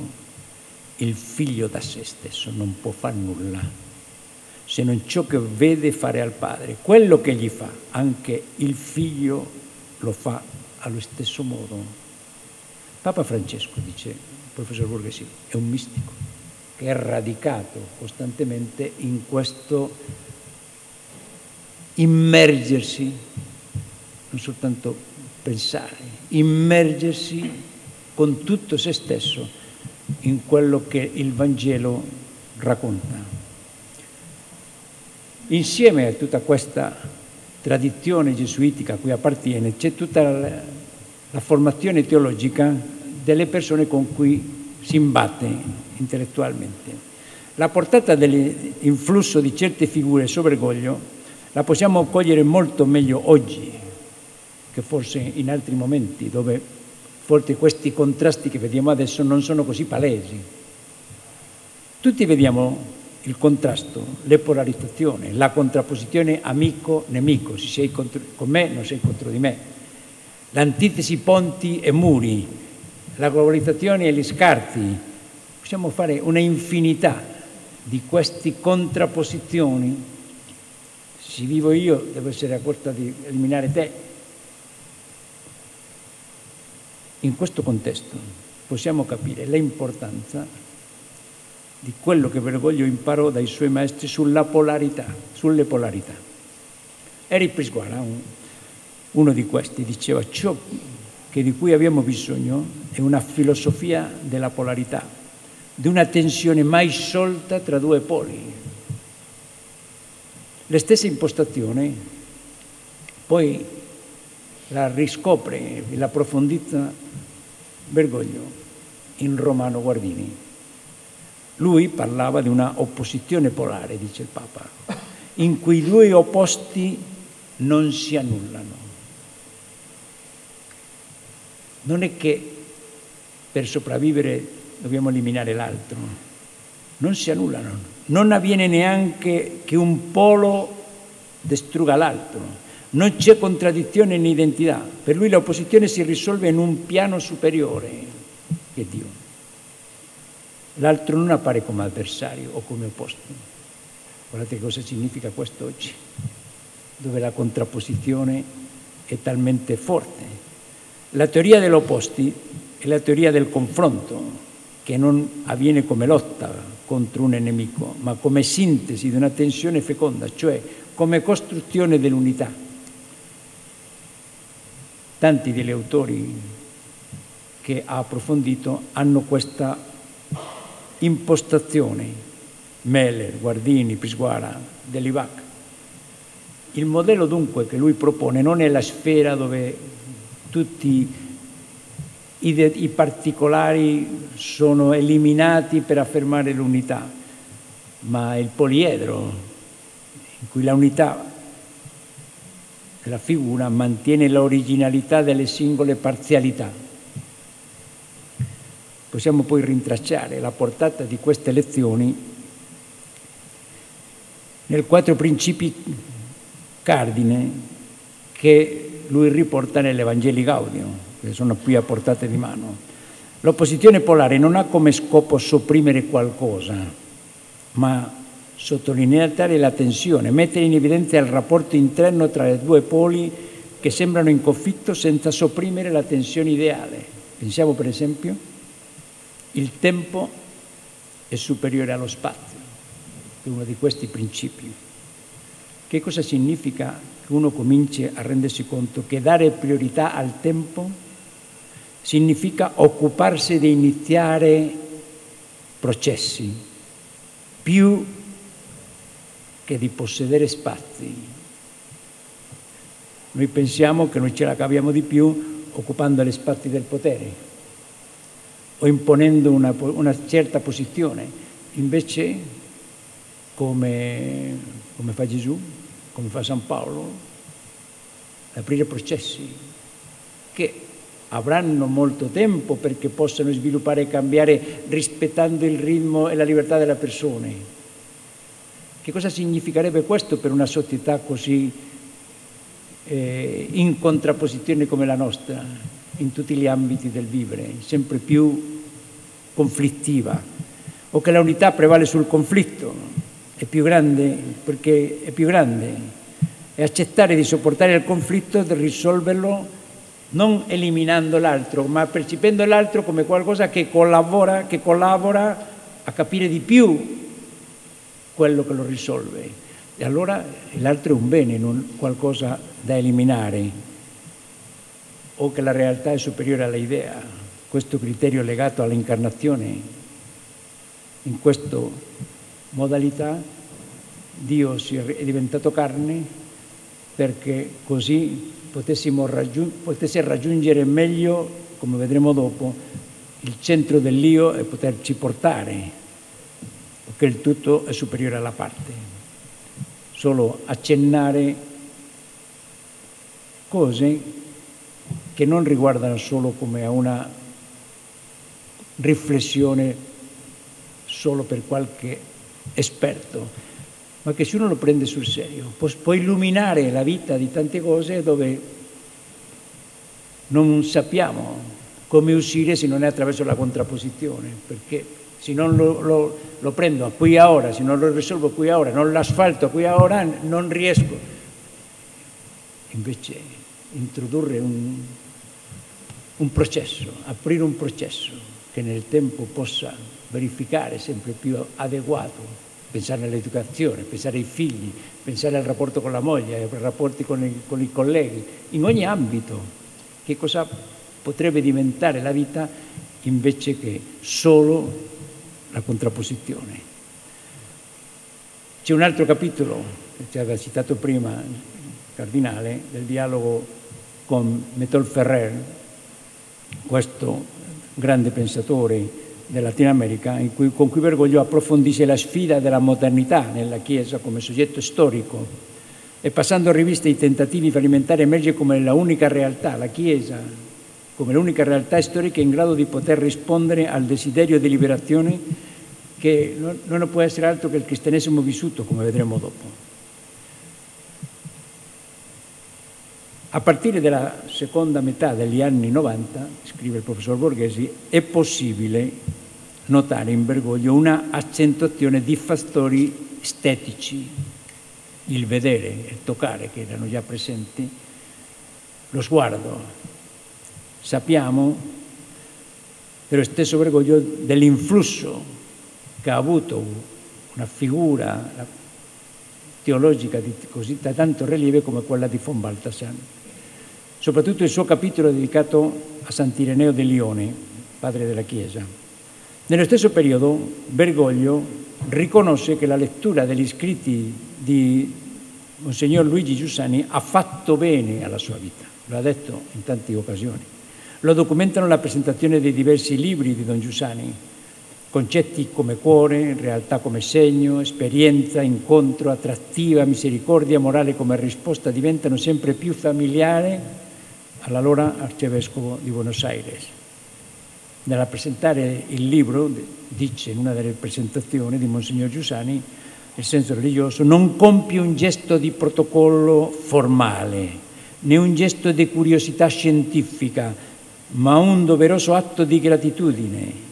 il figlio da se stesso non può fare nulla se non ciò che vede fare al Padre. Quello che gli fa, anche il figlio lo fa allo stesso modo. Papa Francesco, dice il professor Borghesi, è un mistico che è radicato costantemente in questo immergersi, non soltanto pensare, immergersi con tutto se stesso in quello che il Vangelo racconta. Insieme a tutta questa tradizione gesuitica a cui appartiene c'è tutta la, la formazione teologica delle persone con cui si imbatte intellettualmente. La portata dell'influsso di certe figure su Bergoglio la possiamo cogliere molto meglio oggi che forse in altri momenti dove forse questi contrasti che vediamo adesso non sono così palesi. Tutti vediamo il contrasto, le polarizzazioni, la contrapposizione amico-nemico, se sei contro, con me non sei contro di me, l'antitesi ponti e muri, la globalizzazione e gli scarti. Possiamo fare una infinità di queste contrapposizioni. Se vivo io devo essere a costa di eliminare te. In questo contesto possiamo capire l'importanza di quello che Bergoglio imparò dai suoi maestri sulla polarità, sulle polarità. Eric Prisguara, un, uno di questi, diceva ciò che di cui abbiamo bisogno è una filosofia della polarità, di una tensione mai sciolta tra due poli. La stessa impostazione poi la riscopre e la approfondizza Bergoglio in Romano Guardini. Lui parlava di una opposizione polare, dice il Papa, in cui i due opposti non si annullano. Non è che per sopravvivere dobbiamo eliminare l'altro, non si annullano. Non avviene neanche che un polo distrugga l'altro, non c'è contraddizione in identità. Per lui l'opposizione si risolve in un piano superiore, che è Dio l'altro non appare come avversario o come opposto. Guardate cosa significa questo oggi, dove la contrapposizione è talmente forte. La teoria degli opposti è la teoria del confronto, che non avviene come lotta contro un nemico, ma come sintesi di una tensione feconda, cioè come costruzione dell'unità. Tanti degli autori che ha approfondito hanno questa impostazione, Meller, Guardini, Pisguara, Delivac. Il modello dunque che lui propone non è la sfera dove tutti i, i particolari sono eliminati per affermare l'unità, ma il poliedro in cui la unità della figura mantiene l'originalità delle singole parzialità. Possiamo poi rintracciare la portata di queste lezioni nel quattro principi cardine che lui riporta nell'Evangeli Gaudio, che sono qui a portata di mano. L'opposizione polare non ha come scopo sopprimere qualcosa, ma sottolineare la tensione, mettere in evidenza il rapporto interno tra i due poli che sembrano in conflitto senza sopprimere la tensione ideale. Pensiamo per esempio il tempo è superiore allo spazio, è uno di questi principi. Che cosa significa che uno cominci a rendersi conto che dare priorità al tempo significa occuparsi di iniziare processi più che di possedere spazi. Noi pensiamo che noi ce la caviamo di più occupando gli spazi del potere o imponendo una, una certa posizione. Invece, come, come fa Gesù, come fa San Paolo, aprire processi che avranno molto tempo perché possano sviluppare e cambiare rispettando il ritmo e la libertà delle persone. Che cosa significherebbe questo per una società così eh, in contrapposizione come la nostra? in tutti gli ambiti del vivere, sempre più conflittiva, o che la unità prevale sul conflitto, è più grande perché è più grande, e accettare di sopportare il conflitto, di risolverlo non eliminando l'altro, ma percependo l'altro come qualcosa che collabora, che collabora a capire di più quello che lo risolve. E allora l'altro è un bene, non qualcosa da eliminare o che la realtà è superiore all'idea, questo criterio legato all'incarnazione, in questa modalità Dio è diventato carne perché così raggiung- potesse raggiungere meglio, come vedremo dopo, il centro dell'io e poterci portare, perché il tutto è superiore alla parte. Solo accennare cose che non riguardano solo come a una riflessione solo per qualche esperto, ma che se uno lo prende sul serio può, può illuminare la vita di tante cose dove non sappiamo come uscire se non è attraverso la contrapposizione, perché se non lo, lo, lo prendo qui a ora, se non lo risolvo qui a ora, non l'asfalto qui a ora, non riesco. Invece introdurre un, un processo, aprire un processo che nel tempo possa verificare sempre più adeguato, pensare all'educazione, pensare ai figli, pensare al rapporto con la moglie, ai rapporti con i, con i colleghi, in ogni ambito. Che cosa potrebbe diventare la vita invece che solo la contrapposizione. C'è un altro capitolo che ci aveva citato prima il cardinale del dialogo con Metol Ferrer, questo grande pensatore della Latina America, cui, con cui Bergoglio approfondisce la sfida della modernità nella Chiesa come soggetto storico e passando a rivista i tentativi fallimentari emerge come la unica realtà, la Chiesa, come l'unica realtà storica in grado di poter rispondere al desiderio di liberazione che non può essere altro che il cristianesimo vissuto, come vedremo dopo. A partire dalla seconda metà degli anni 90, scrive il professor Borghesi, è possibile notare in Bergoglio una accentuazione di fattori estetici, il vedere, il toccare che erano già presenti, lo sguardo, Sappiamo dello stesso Bergoglio dell'influsso che ha avuto una figura teologica di così da tanto rilievo come quella di von Balthasar. Soprattutto il suo capitolo dedicato a Sant'Ireneo de Lione, padre della Chiesa. Nello stesso periodo Bergoglio riconosce che la lettura degli scritti di Monsignor Luigi Giussani ha fatto bene alla sua vita, lo ha detto in tante occasioni. Lo documentano la presentazione dei diversi libri di Don Giussani, concetti come cuore, realtà come segno, esperienza, incontro, attrattiva, misericordia, morale come risposta diventano sempre più familiari all'allora arcivescovo di Buenos Aires. Nella presentare il libro, dice in una delle presentazioni di Monsignor Giussani, il senso religioso non compie un gesto di protocollo formale, né un gesto di curiosità scientifica, ma un doveroso atto di gratitudine.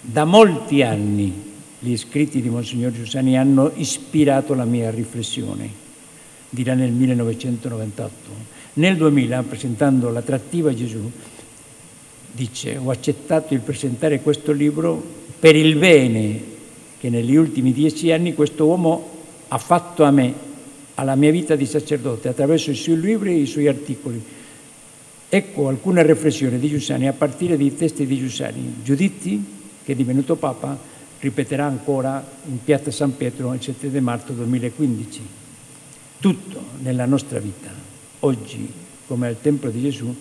Da molti anni gli scritti di Monsignor Giussani hanno ispirato la mia riflessione, dirà nel 1998. Nel 2000, presentando l'attrattiva Gesù, dice ho accettato di presentare questo libro per il bene che negli ultimi dieci anni questo uomo ha fatto a me, alla mia vita di sacerdote, attraverso i suoi libri e i suoi articoli Ecco alcune riflessioni di Giussani a partire dai testi di Giussani. Giudizi, che è divenuto Papa, ripeterà ancora in Piazza San Pietro il 7 marzo 2015. Tutto nella nostra vita, oggi come al Tempio di Gesù,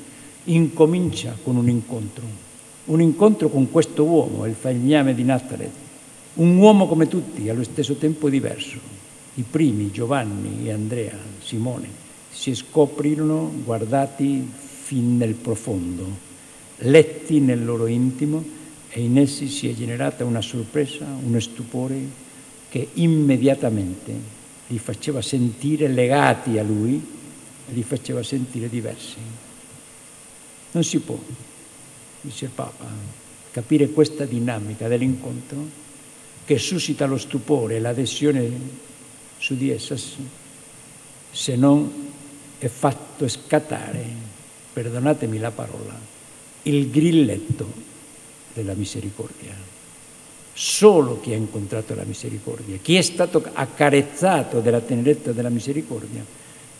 incomincia con un incontro. Un incontro con questo uomo, il falegname di Nazareth. Un uomo come tutti, allo stesso tempo diverso. I primi, Giovanni e Andrea, Simone, si scoprirono guardati fin nel profondo, letti nel loro intimo e in essi si è generata una sorpresa, uno stupore che immediatamente li faceva sentire legati a lui e li faceva sentire diversi. Non si può, dice il Papa, capire questa dinamica dell'incontro che suscita lo stupore e l'adesione su di essa se non è fatto scattare perdonatemi la parola, il grilletto della misericordia. Solo chi ha incontrato la misericordia, chi è stato accarezzato della tenerezza della misericordia,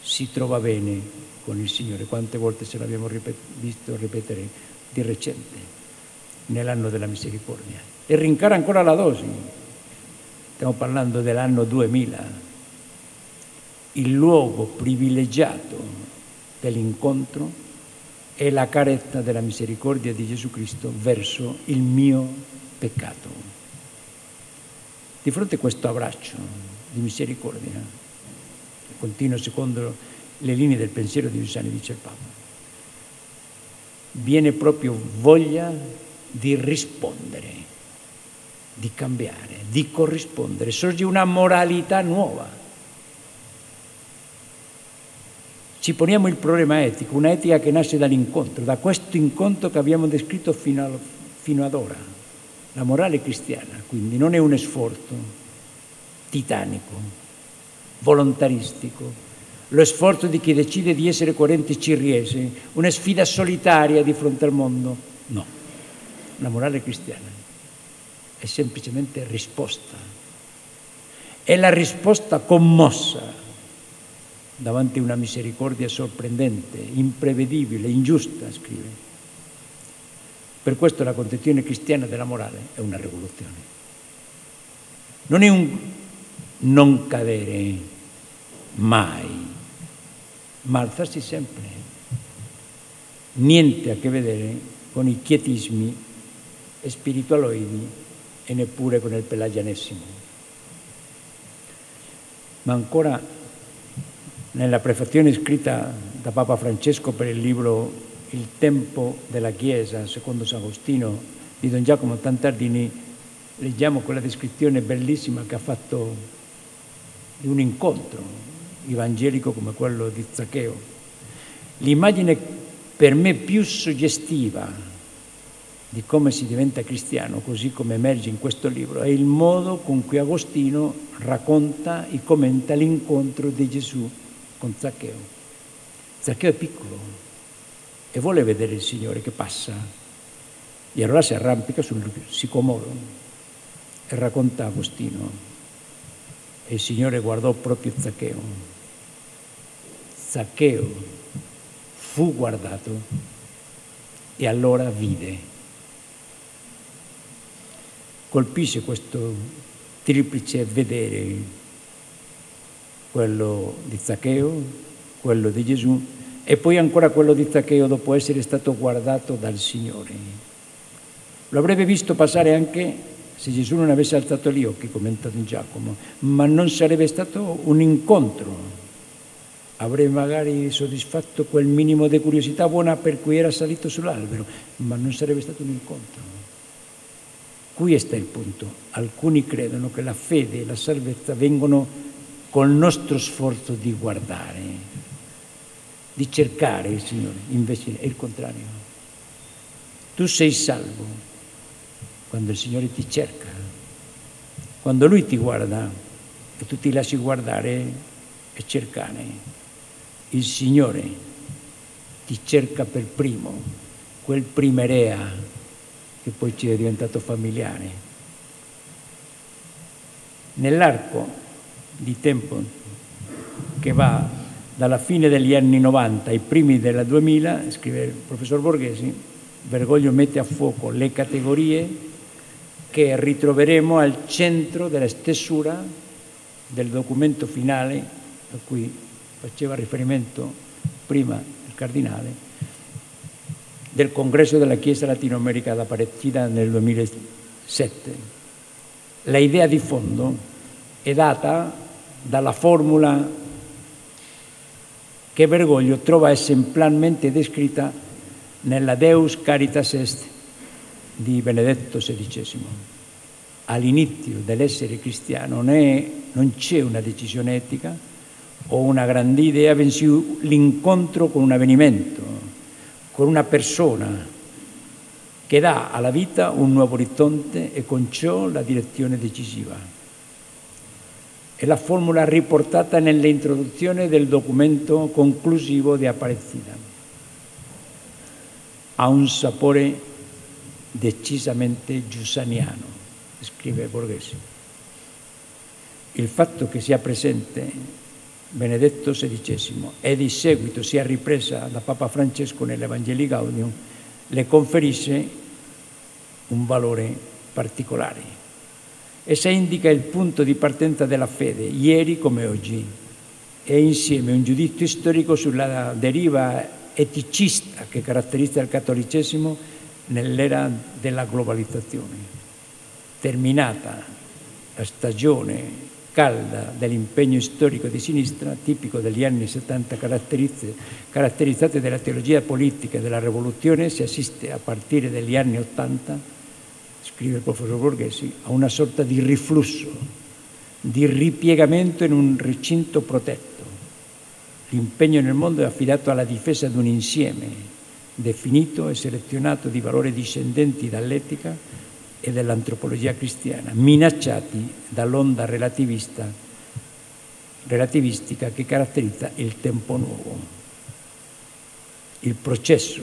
si trova bene con il Signore. Quante volte ce l'abbiamo ripet- visto ripetere di recente, nell'anno della misericordia. E rincara ancora la dose. Stiamo parlando dell'anno 2000, il luogo privilegiato dell'incontro è la carezza della misericordia di Gesù Cristo verso il mio peccato. Di fronte a questo abbraccio di misericordia, continuo secondo le linee del pensiero di Giussani, dice il Papa, viene proprio voglia di rispondere, di cambiare, di corrispondere, sorge una moralità nuova. Ci poniamo il problema etico, un'etica che nasce dall'incontro, da questo incontro che abbiamo descritto fino, al, fino ad ora. La morale cristiana, quindi, non è un sforzo titanico, volontaristico, lo sforzo di chi decide di essere coerente ci riesce, una sfida solitaria di fronte al mondo. No, la morale cristiana è semplicemente risposta. È la risposta commossa davanti a una misericordia sorprendente, imprevedibile, ingiusta, scrive. Per questo la concezione cristiana della morale è una rivoluzione. Non è un non cadere mai, ma alzarsi sempre. Niente a che vedere con i chietismi spiritualoidi e neppure con il pelagianesimo. Ma ancora nella prefazione scritta da Papa Francesco per il libro Il tempo della Chiesa, secondo San Agostino, di Don Giacomo Tantardini, leggiamo quella descrizione bellissima che ha fatto di un incontro evangelico come quello di Zaccheo. L'immagine per me più suggestiva di come si diventa cristiano, così come emerge in questo libro, è il modo con cui Agostino racconta e commenta l'incontro di Gesù con Zaccheo. Zaccheo è piccolo e vuole vedere il Signore che passa e allora si arrampica sul sicomoro e racconta Agostino. E il Signore guardò proprio Zaccheo. Zaccheo fu guardato e allora vide colpisce questo triplice vedere, quello di Zaccheo, quello di Gesù e poi ancora quello di Zaccheo dopo essere stato guardato dal Signore. Lo avrebbe visto passare anche se Gesù non avesse alzato gli occhi, commentato in Giacomo, ma non sarebbe stato un incontro. Avrebbe magari soddisfatto quel minimo di curiosità buona per cui era salito sull'albero, ma non sarebbe stato un incontro. Qui sta il punto. Alcuni credono che la fede e la salvezza vengono col nostro sforzo di guardare, di cercare il Signore, invece è il contrario. Tu sei salvo quando il Signore ti cerca, quando Lui ti guarda e tu ti lasci guardare e cercare. Il Signore ti cerca per primo, quel primerea che poi ci è diventato familiare. Nell'arco di tempo che va dalla fine degli anni 90 ai primi della 2000, scrive il professor Borghesi, Bergoglio mette a fuoco le categorie che ritroveremo al centro della stessura del documento finale a cui faceva riferimento prima il cardinale, del congresso della Chiesa latinoamericana Aparecida nel 2007. La idea di fondo è data dalla formula che Bergoglio trova esemplarmente descritta nella Deus Caritas Est di Benedetto XVI. All'inizio dell'essere cristiano non c'è una decisione etica o una grande idea, bensì l'incontro con un avvenimento, con una persona che dà alla vita un nuovo orizzonte e con ciò la direzione decisiva. È la formula riportata nell'introduzione del documento conclusivo di Aparecida. Ha un sapore decisamente giussaniano, scrive Borghese. Il fatto che sia presente Benedetto XVI e di seguito sia ripresa da Papa Francesco nell'Evangeli Gaudium, le conferisce un valore particolare. Essa indica il punto di partenza della fede, ieri come oggi, e insieme un giudizio storico sulla deriva eticista che caratterizza il cattolicesimo nell'era della globalizzazione. Terminata la stagione calda dell'impegno storico di sinistra, tipico degli anni 70 caratterizzate dalla teologia politica della rivoluzione, si assiste a partire dagli anni 80 scrive il professor Borghesi, a una sorta di riflusso, di ripiegamento in un recinto protetto. L'impegno nel mondo è affidato alla difesa di un insieme definito e selezionato di valori discendenti dall'etica e dall'antropologia cristiana, minacciati dall'onda relativista, relativistica che caratterizza il tempo nuovo. Il processo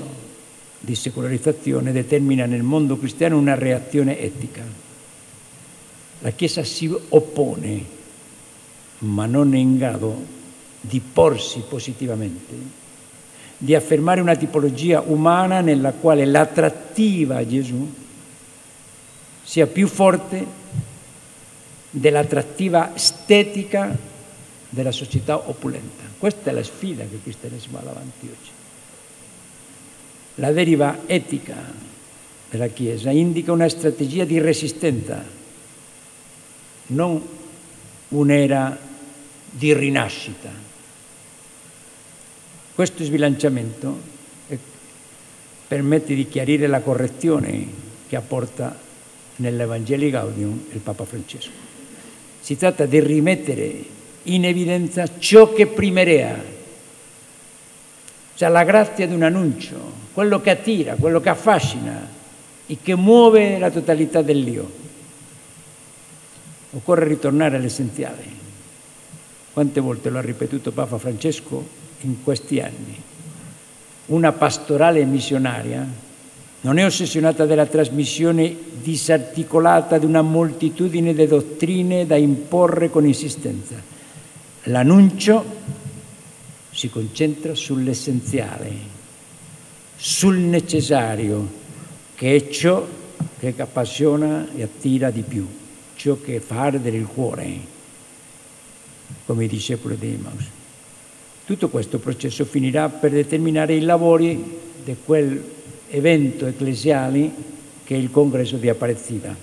di secolarizzazione determina nel mondo cristiano una reazione etica. La Chiesa si oppone, ma non è in grado di porsi positivamente, di affermare una tipologia umana nella quale l'attrattiva a Gesù sia più forte dell'attrattiva estetica della società opulenta. Questa è la sfida che il cristianesimo ha davanti oggi. La deriva etica della Chiesa indica una strategia di resistenza, non un'era di rinascita. Questo sbilanciamento permette di chiarire la correzione che apporta nell'Evangelio Gaudium il Papa Francesco. Si tratta di rimettere in evidenza ciò che primerea, cioè la grazia di un annuncio, quello che attira, quello che affascina e che muove la totalità dell'io. Occorre ritornare all'essenziale. Quante volte lo ha ripetuto Papa Francesco in questi anni? Una pastorale missionaria non è ossessionata dalla trasmissione disarticolata di una moltitudine di dottrine da imporre con insistenza. L'annuncio si concentra sull'essenziale, sul necessario, che è ciò che appassiona e attira di più, ciò che fa ardere il cuore, come i discepoli di Emmaus. Tutto questo processo finirà per determinare i lavori di quel evento ecclesiale che è il congresso di Aparecida.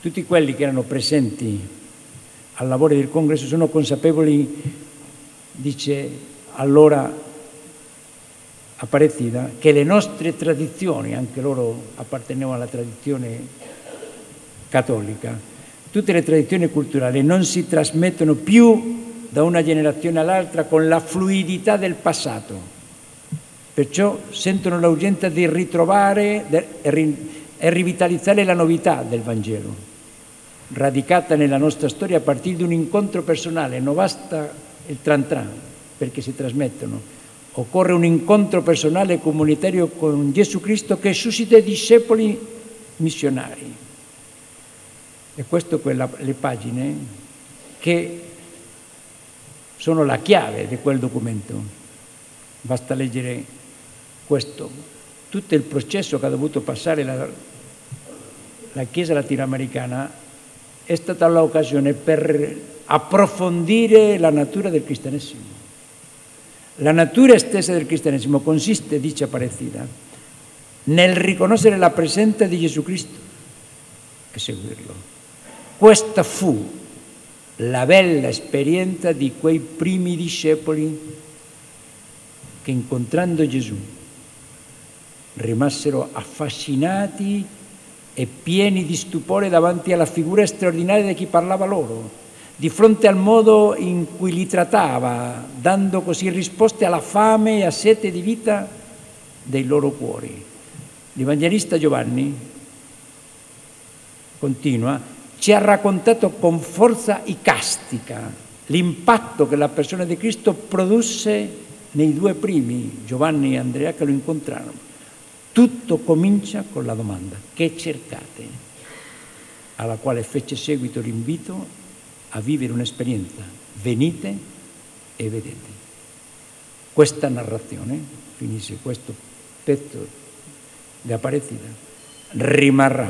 Tutti quelli che erano presenti al lavoro del congresso sono consapevoli, dice allora Apparecida, che le nostre tradizioni, anche loro appartenevano alla tradizione cattolica, tutte le tradizioni culturali non si trasmettono più da una generazione all'altra con la fluidità del passato. Perciò sentono l'urgenza di ritrovare e rivitalizzare la novità del Vangelo, radicata nella nostra storia a partire di un incontro personale. Non basta il tran tran perché si trasmettono, Occorre un incontro personale e comunitario con Gesù Cristo che suscita discepoli missionari. E queste sono le pagine che sono la chiave di quel documento. Basta leggere questo. Tutto il processo che ha dovuto passare la, la Chiesa latinoamericana è stata l'occasione per approfondire la natura del cristianesimo. La natura stessa del cristianesimo consiste, dice Aparecida, nel riconoscere la presenza di Gesù Cristo e seguirlo. Questa fu la bella esperienza di quei primi discepoli che incontrando Gesù rimasero affascinati e pieni di stupore davanti alla figura straordinaria di chi parlava loro di fronte al modo in cui li trattava, dando così risposte alla fame e a sete di vita dei loro cuori. L'Evangelista Giovanni continua, ci ha raccontato con forza icastica l'impatto che la persona di Cristo produsse nei due primi, Giovanni e Andrea, che lo incontrarono. Tutto comincia con la domanda, che cercate? Alla quale fece seguito l'invito a vivere un'esperienza. Venite e vedete. Questa narrazione, finisce questo pezzo di Aparecida, rimarrà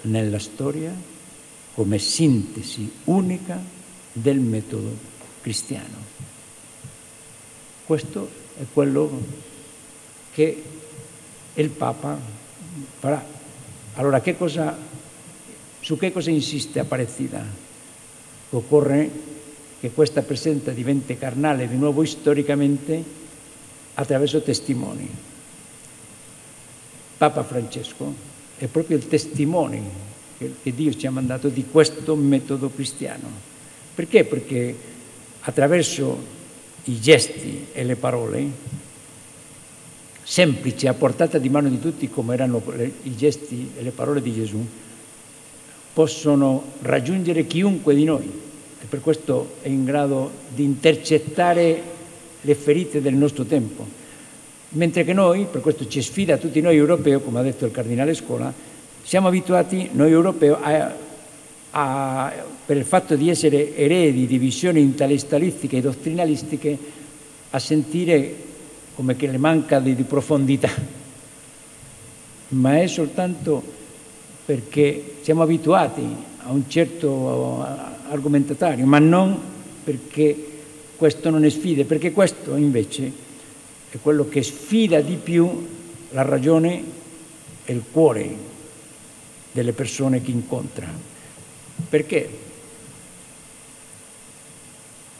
nella storia come sintesi unica del metodo cristiano. Questo è quello che il Papa farà. Allora, che cosa, su che cosa insiste Aparecida? Occorre che questa presenza diventi carnale di nuovo storicamente attraverso testimoni. Papa Francesco è proprio il testimone che Dio ci ha mandato di questo metodo cristiano. Perché? Perché attraverso i gesti e le parole, semplici, a portata di mano di tutti come erano i gesti e le parole di Gesù, possono raggiungere chiunque di noi e per questo è in grado di intercettare le ferite del nostro tempo. Mentre che noi, per questo ci sfida tutti noi europei, come ha detto il cardinale Scola, siamo abituati, noi europei, a, a, per il fatto di essere eredi di visioni intellettualistiche e dottrinalistiche, a sentire come che le manca di, di profondità, ma è soltanto perché siamo abituati a un certo argomentatario, ma non perché questo non è sfida, perché questo invece è quello che sfida di più la ragione e il cuore delle persone che incontra. Perché?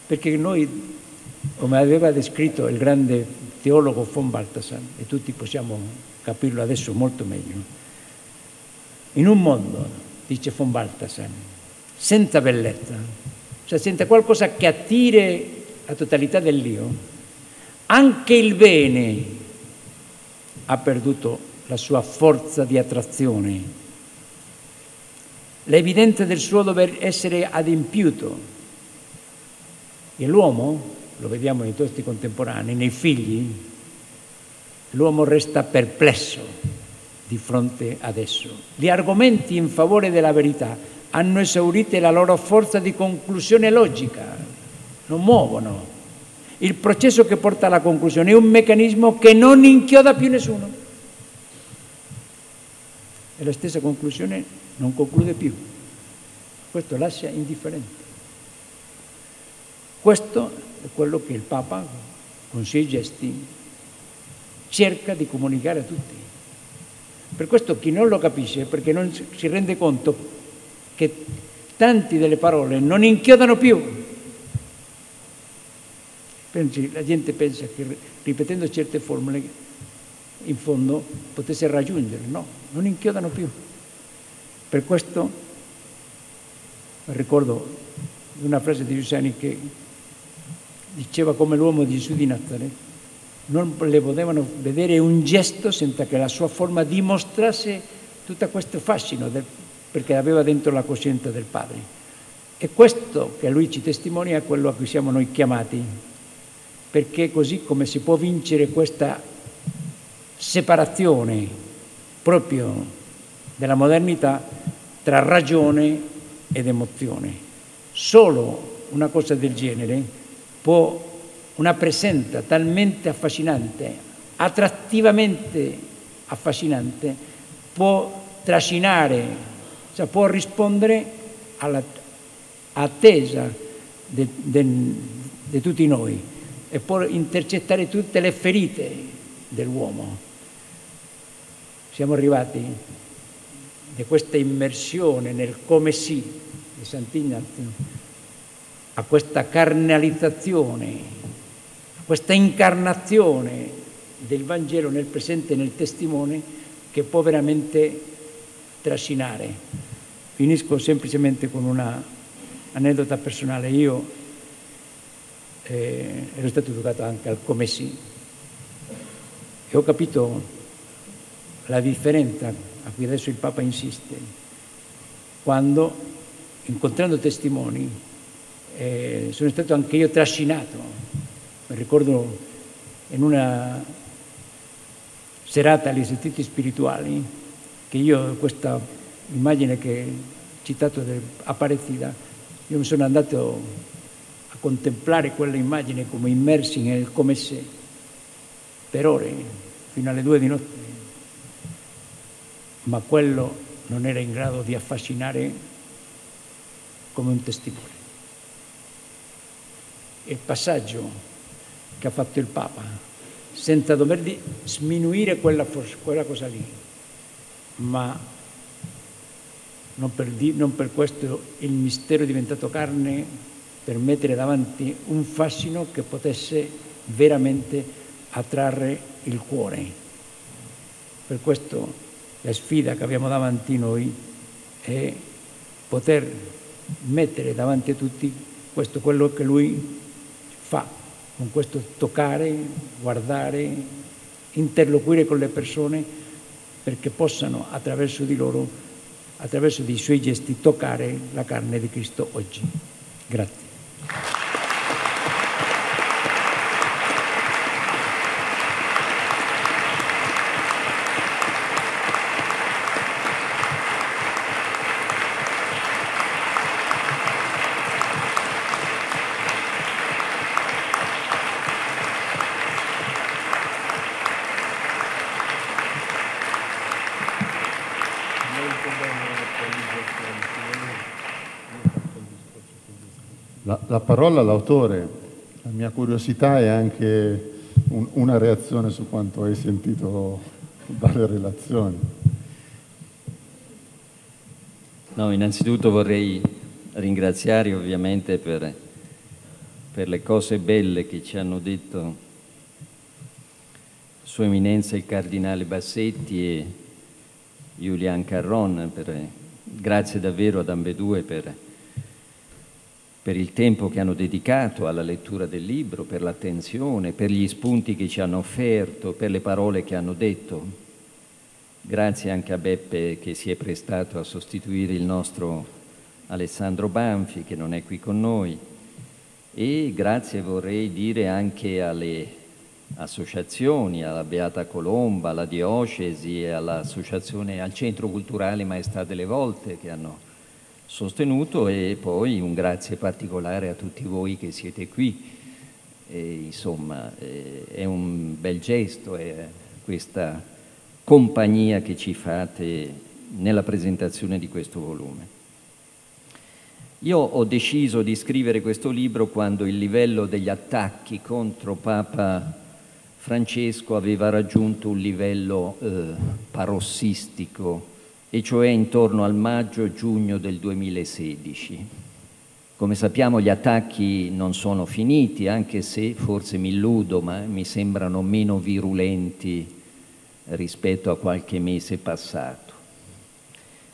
Perché noi, come aveva descritto il grande teologo von Balthasar, e tutti possiamo capirlo adesso molto meglio, in un mondo, dice von Balthasar, senza bellezza, cioè senza qualcosa che attiri la totalità dell'io, anche il bene ha perduto la sua forza di attrazione l'evidenza del suo dover essere adempiuto. E l'uomo, lo vediamo nei tosti contemporanei, nei figli, l'uomo resta perplesso di fronte ad esso. Gli argomenti in favore della verità hanno esaurito la loro forza di conclusione logica, non muovono. Il processo che porta alla conclusione è un meccanismo che non inchioda più nessuno. E la stessa conclusione non conclude più. Questo lascia indifferente. Questo è quello che il Papa, con i suoi gesti, cerca di comunicare a tutti. Per questo chi non lo capisce, perché non si rende conto che tanti delle parole non inchiodano più. La gente pensa che ripetendo certe formule in fondo potesse raggiungere, no, non inchiodano più. Per questo ricordo una frase di Giussani che diceva come l'uomo di Gesù di Nazareth non le potevano vedere un gesto senza che la sua forma dimostrasse tutto questo fascino del, perché aveva dentro la coscienza del Padre. E questo che lui ci testimonia è quello a cui siamo noi chiamati, perché così come si può vincere questa separazione proprio della modernità tra ragione ed emozione. Solo una cosa del genere può, una presenza talmente affascinante, attrattivamente affascinante, può trascinare, cioè può rispondere all'attesa di tutti noi e può intercettare tutte le ferite dell'uomo. Siamo arrivati di questa immersione nel come sì di Sant'Ignazio, a questa carnalizzazione, a questa incarnazione del Vangelo nel presente e nel testimone che può veramente trascinare. Finisco semplicemente con una aneddota personale. Io eh, ero stato educato anche al come sì e ho capito la differenza a cui adesso il Papa insiste, quando incontrando testimoni eh, sono stato anche io trascinato. Mi ricordo in una serata agli esercizi spirituali che io questa immagine che ho citato di Aparecida, io mi sono andato a contemplare quella immagine come immersi nel come se per ore, fino alle due di notte ma quello non era in grado di affascinare come un testimone. Il passaggio che ha fatto il Papa, senza dover sminuire quella, quella cosa lì, ma non per, non per questo il mistero è diventato carne per mettere davanti un fascino che potesse veramente attrarre il cuore. Per questo la sfida che abbiamo davanti noi è poter mettere davanti a tutti questo quello che lui con questo toccare, guardare, interloquire con le persone perché possano attraverso di loro, attraverso dei suoi gesti, toccare la carne di Cristo oggi. Grazie. La, la parola all'autore, la mia curiosità è anche un, una reazione su quanto hai sentito dalle relazioni. No, innanzitutto vorrei ringraziare ovviamente per, per le cose belle che ci hanno detto Sua Eminenza il Cardinale Bassetti e Julian Carron. Per, grazie davvero ad ambedue per per il tempo che hanno dedicato alla lettura del libro, per l'attenzione, per gli spunti che ci hanno offerto, per le parole che hanno detto. Grazie anche a Beppe che si è prestato a sostituire il nostro Alessandro Banfi che non è qui con noi e grazie vorrei dire anche alle associazioni, alla Beata Colomba, alla Diocesi e all'associazione al Centro Culturale Maestà delle Volte che hanno sostenuto e poi un grazie particolare a tutti voi che siete qui. E, insomma, è un bel gesto questa compagnia che ci fate nella presentazione di questo volume. Io ho deciso di scrivere questo libro quando il livello degli attacchi contro Papa Francesco aveva raggiunto un livello eh, parossistico e cioè intorno al maggio-giugno del 2016. Come sappiamo gli attacchi non sono finiti, anche se forse mi illudo, ma mi sembrano meno virulenti rispetto a qualche mese passato.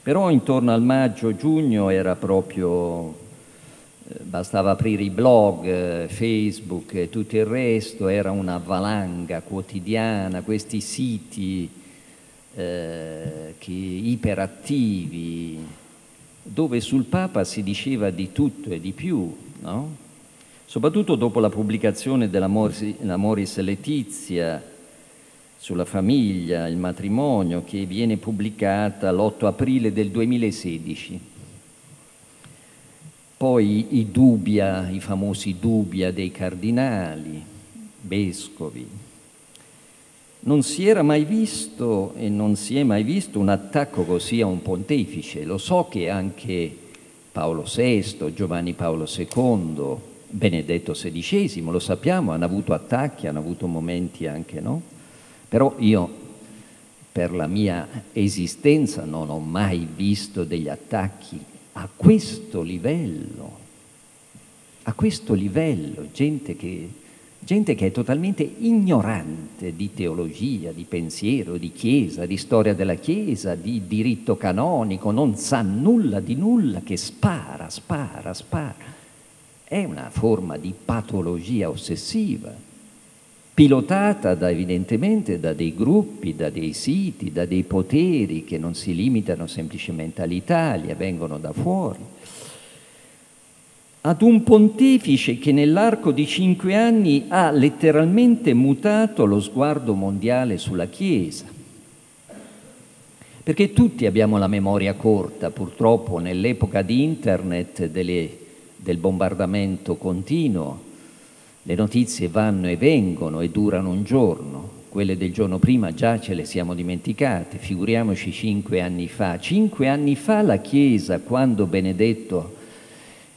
Però intorno al maggio-giugno era proprio, eh, bastava aprire i blog, eh, Facebook e tutto il resto, era una valanga quotidiana, questi siti eh, che iperattivi, dove sul Papa si diceva di tutto e di più, no? soprattutto dopo la pubblicazione della Moris Letizia sulla famiglia, il matrimonio, che viene pubblicata l'8 aprile del 2016. Poi i dubia, i famosi dubia dei cardinali, vescovi, non si era mai visto e non si è mai visto un attacco così a un pontefice. Lo so che anche Paolo VI, Giovanni Paolo II, Benedetto XVI, lo sappiamo, hanno avuto attacchi, hanno avuto momenti anche, no? Però io, per la mia esistenza, non ho mai visto degli attacchi a questo livello, a questo livello, gente che gente che è totalmente ignorante di teologia, di pensiero, di chiesa, di storia della chiesa, di diritto canonico, non sa nulla di nulla, che spara, spara, spara. È una forma di patologia ossessiva, pilotata da, evidentemente da dei gruppi, da dei siti, da dei poteri che non si limitano semplicemente all'Italia, vengono da fuori ad un pontefice che nell'arco di cinque anni ha letteralmente mutato lo sguardo mondiale sulla Chiesa. Perché tutti abbiamo la memoria corta, purtroppo nell'epoca di internet delle, del bombardamento continuo, le notizie vanno e vengono e durano un giorno, quelle del giorno prima già ce le siamo dimenticate, figuriamoci cinque anni fa. Cinque anni fa la Chiesa, quando Benedetto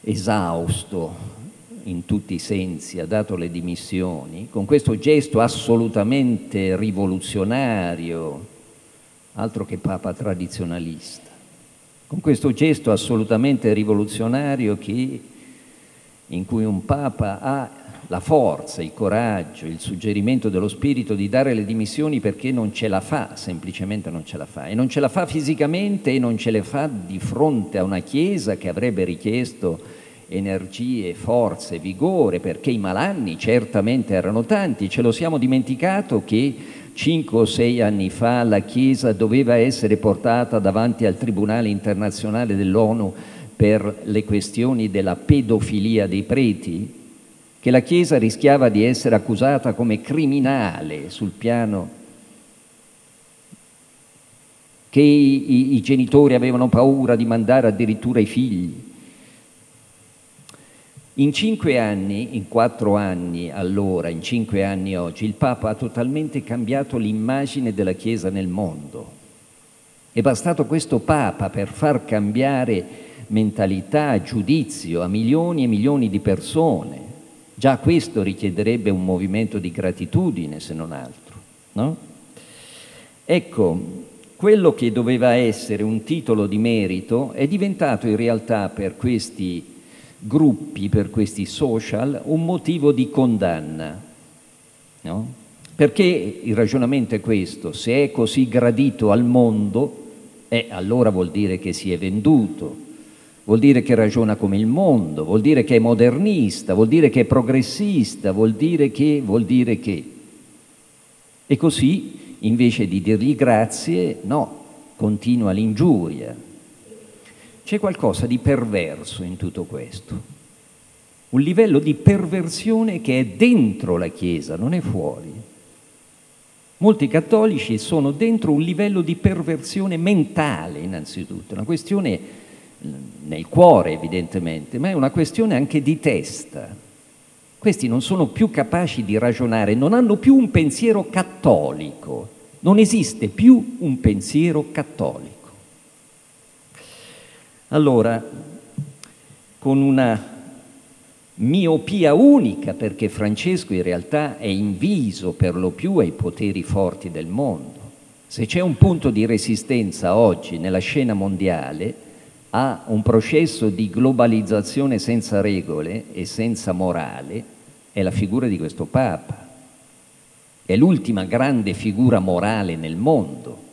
esausto in tutti i sensi, ha dato le dimissioni, con questo gesto assolutamente rivoluzionario, altro che papa tradizionalista, con questo gesto assolutamente rivoluzionario che, in cui un papa ha la forza, il coraggio, il suggerimento dello spirito di dare le dimissioni perché non ce la fa, semplicemente non ce la fa. E non ce la fa fisicamente e non ce le fa di fronte a una Chiesa che avrebbe richiesto energie, forze, vigore, perché i malanni certamente erano tanti. Ce lo siamo dimenticato che cinque o sei anni fa la Chiesa doveva essere portata davanti al Tribunale internazionale dell'ONU per le questioni della pedofilia dei preti, che la Chiesa rischiava di essere accusata come criminale sul piano che i, i, i genitori avevano paura di mandare addirittura i figli. In cinque anni, in quattro anni allora, in cinque anni oggi, il Papa ha totalmente cambiato l'immagine della Chiesa nel mondo. È bastato questo Papa per far cambiare mentalità, giudizio a milioni e milioni di persone. Già questo richiederebbe un movimento di gratitudine, se non altro. No? Ecco, quello che doveva essere un titolo di merito è diventato in realtà per questi gruppi, per questi social, un motivo di condanna. No? Perché il ragionamento è questo, se è così gradito al mondo, eh, allora vuol dire che si è venduto, vuol dire che ragiona come il mondo, vuol dire che è modernista, vuol dire che è progressista, vuol dire che, vuol dire che. E così, invece di dirgli grazie, no, continua l'ingiuria. C'è qualcosa di perverso in tutto questo, un livello di perversione che è dentro la Chiesa, non è fuori. Molti cattolici sono dentro un livello di perversione mentale, innanzitutto, una questione nel cuore evidentemente, ma è una questione anche di testa. Questi non sono più capaci di ragionare, non hanno più un pensiero cattolico, non esiste più un pensiero cattolico. Allora, con una miopia unica, perché Francesco in realtà è inviso per lo più ai poteri forti del mondo, se c'è un punto di resistenza oggi nella scena mondiale, a un processo di globalizzazione senza regole e senza morale è la figura di questo Papa. È l'ultima grande figura morale nel mondo.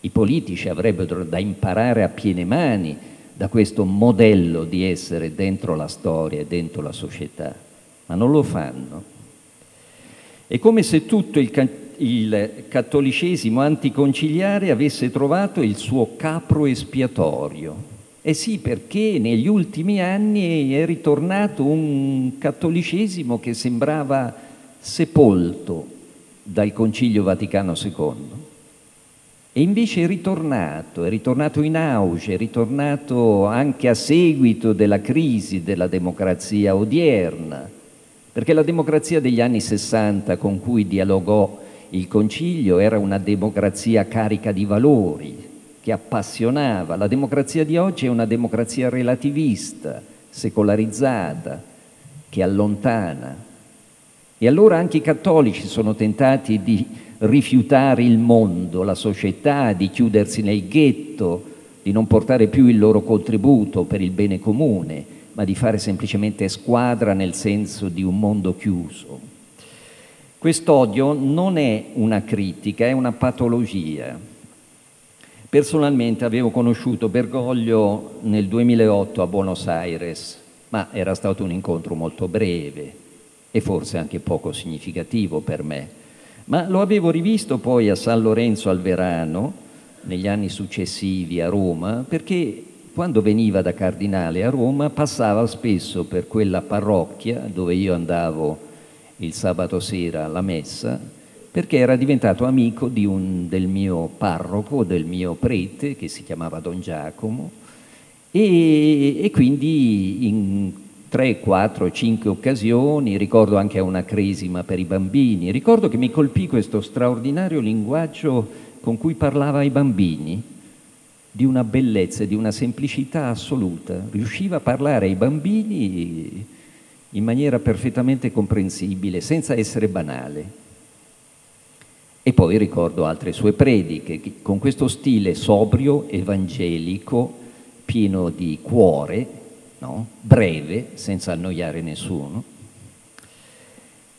I politici avrebbero da imparare a piene mani da questo modello di essere dentro la storia e dentro la società, ma non lo fanno. È come se tutto il il cattolicesimo anticonciliare avesse trovato il suo capro espiatorio. Eh sì, perché negli ultimi anni è ritornato un cattolicesimo che sembrava sepolto dal Concilio Vaticano II. E invece è ritornato, è ritornato in auge, è ritornato anche a seguito della crisi della democrazia odierna, perché la democrazia degli anni 60 con cui dialogò il concilio era una democrazia carica di valori, che appassionava. La democrazia di oggi è una democrazia relativista, secolarizzata, che allontana. E allora anche i cattolici sono tentati di rifiutare il mondo, la società, di chiudersi nel ghetto, di non portare più il loro contributo per il bene comune, ma di fare semplicemente squadra nel senso di un mondo chiuso. Quest'odio non è una critica, è una patologia. Personalmente avevo conosciuto Bergoglio nel 2008 a Buenos Aires, ma era stato un incontro molto breve e forse anche poco significativo per me. Ma lo avevo rivisto poi a San Lorenzo al Verano, negli anni successivi a Roma, perché quando veniva da cardinale a Roma passava spesso per quella parrocchia dove io andavo il sabato sera alla messa perché era diventato amico un, del mio parroco, del mio prete che si chiamava Don Giacomo e, e quindi in tre, quattro, cinque occasioni, ricordo anche una cresima per i bambini, ricordo che mi colpì questo straordinario linguaggio con cui parlava ai bambini, di una bellezza e di una semplicità assoluta, riusciva a parlare ai bambini in maniera perfettamente comprensibile, senza essere banale. E poi ricordo altre sue prediche, con questo stile sobrio, evangelico, pieno di cuore, no? breve, senza annoiare nessuno.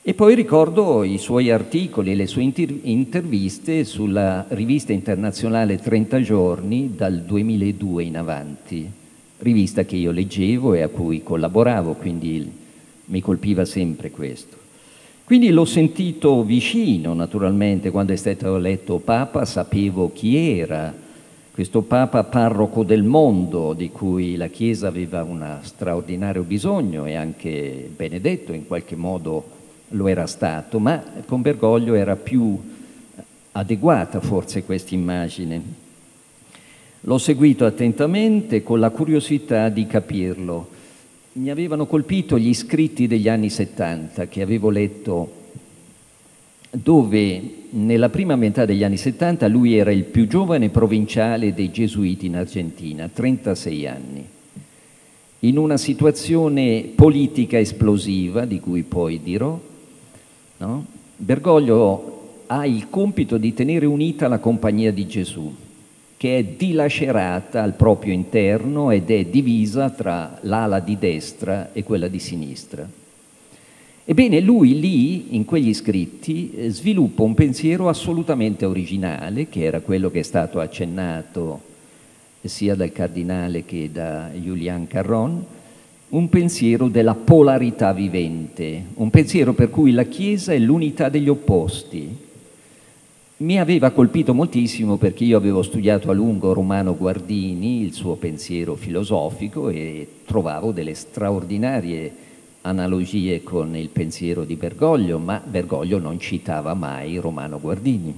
E poi ricordo i suoi articoli e le sue interviste sulla rivista internazionale 30 giorni dal 2002 in avanti, rivista che io leggevo e a cui collaboravo, quindi mi colpiva sempre questo. Quindi l'ho sentito vicino, naturalmente, quando è stato eletto Papa, sapevo chi era, questo Papa parroco del mondo di cui la Chiesa aveva un straordinario bisogno e anche Benedetto in qualche modo lo era stato, ma con Bergoglio era più adeguata forse questa immagine. L'ho seguito attentamente con la curiosità di capirlo. Mi avevano colpito gli scritti degli anni 70 che avevo letto dove nella prima metà degli anni 70 lui era il più giovane provinciale dei gesuiti in Argentina, 36 anni in una situazione politica esplosiva, di cui poi dirò, No? Bergoglio ha il compito di tenere unita la compagnia di Gesù, che è dilacerata al proprio interno ed è divisa tra l'ala di destra e quella di sinistra. Ebbene, lui lì, in quegli scritti, eh, sviluppa un pensiero assolutamente originale, che era quello che è stato accennato sia dal cardinale che da Julian Carron, un pensiero della polarità vivente, un pensiero per cui la Chiesa è l'unità degli opposti. Mi aveva colpito moltissimo perché io avevo studiato a lungo Romano Guardini, il suo pensiero filosofico e trovavo delle straordinarie analogie con il pensiero di Bergoglio, ma Bergoglio non citava mai Romano Guardini.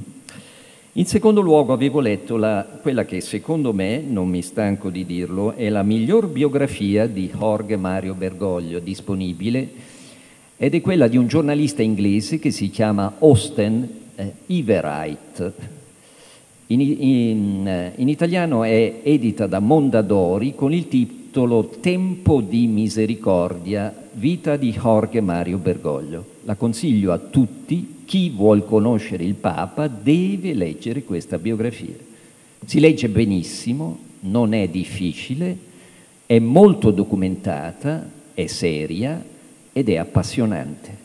In secondo luogo avevo letto la, quella che secondo me, non mi stanco di dirlo, è la miglior biografia di Jorge Mario Bergoglio disponibile ed è quella di un giornalista inglese che si chiama Austen eh, Everett. In, in, eh, in italiano è edita da Mondadori con il titolo Tempo di misericordia, vita di Jorge Mario Bergoglio. La consiglio a tutti chi vuol conoscere il Papa deve leggere questa biografia. Si legge benissimo, non è difficile, è molto documentata, è seria ed è appassionante.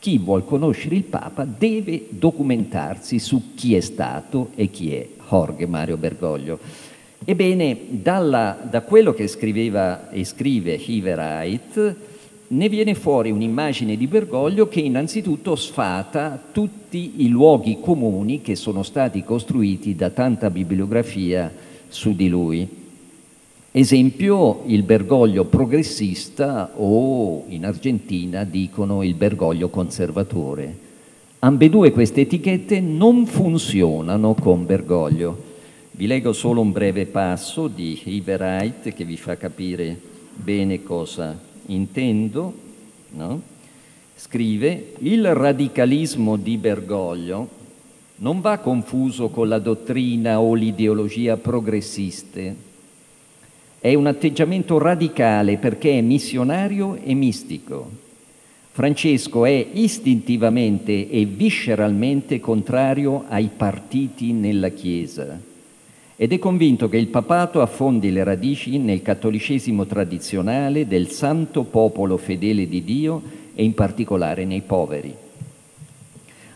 Chi vuol conoscere il Papa deve documentarsi su chi è stato e chi è Jorge Mario Bergoglio. Ebbene, dalla, da quello che scriveva e scrive Hiverite, ne viene fuori un'immagine di Bergoglio che innanzitutto sfata tutti i luoghi comuni che sono stati costruiti da tanta bibliografia su di lui. Esempio il Bergoglio progressista o in Argentina dicono il Bergoglio conservatore. Ambedue queste etichette non funzionano con Bergoglio. Vi leggo solo un breve passo di Iverite che vi fa capire bene cosa intendo, no? scrive, il radicalismo di Bergoglio non va confuso con la dottrina o l'ideologia progressiste. È un atteggiamento radicale perché è missionario e mistico. Francesco è istintivamente e visceralmente contrario ai partiti nella Chiesa ed è convinto che il papato affondi le radici nel cattolicesimo tradizionale del santo popolo fedele di Dio e in particolare nei poveri.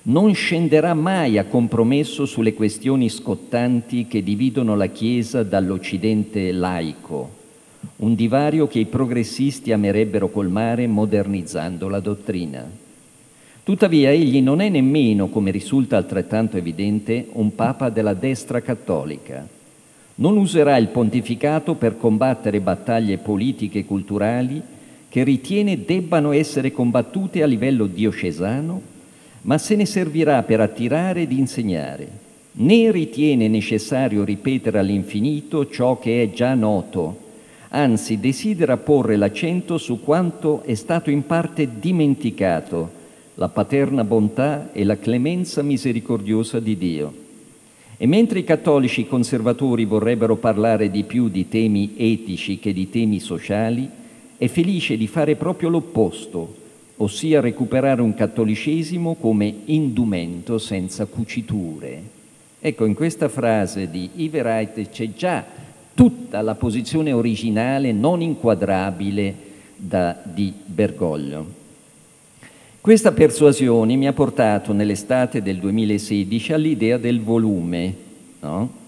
Non scenderà mai a compromesso sulle questioni scottanti che dividono la Chiesa dall'Occidente laico, un divario che i progressisti amerebbero colmare modernizzando la dottrina. Tuttavia egli non è nemmeno, come risulta altrettanto evidente, un papa della destra cattolica. Non userà il pontificato per combattere battaglie politiche e culturali che ritiene debbano essere combattute a livello diocesano, ma se ne servirà per attirare ed insegnare. Né ritiene necessario ripetere all'infinito ciò che è già noto, anzi desidera porre l'accento su quanto è stato in parte dimenticato la paterna bontà e la clemenza misericordiosa di Dio. E mentre i cattolici conservatori vorrebbero parlare di più di temi etici che di temi sociali, è felice di fare proprio l'opposto, ossia recuperare un cattolicesimo come indumento senza cuciture. Ecco, in questa frase di Iverite c'è già tutta la posizione originale non inquadrabile da, di Bergoglio. Questa persuasione mi ha portato nell'estate del 2016 all'idea del volume. No?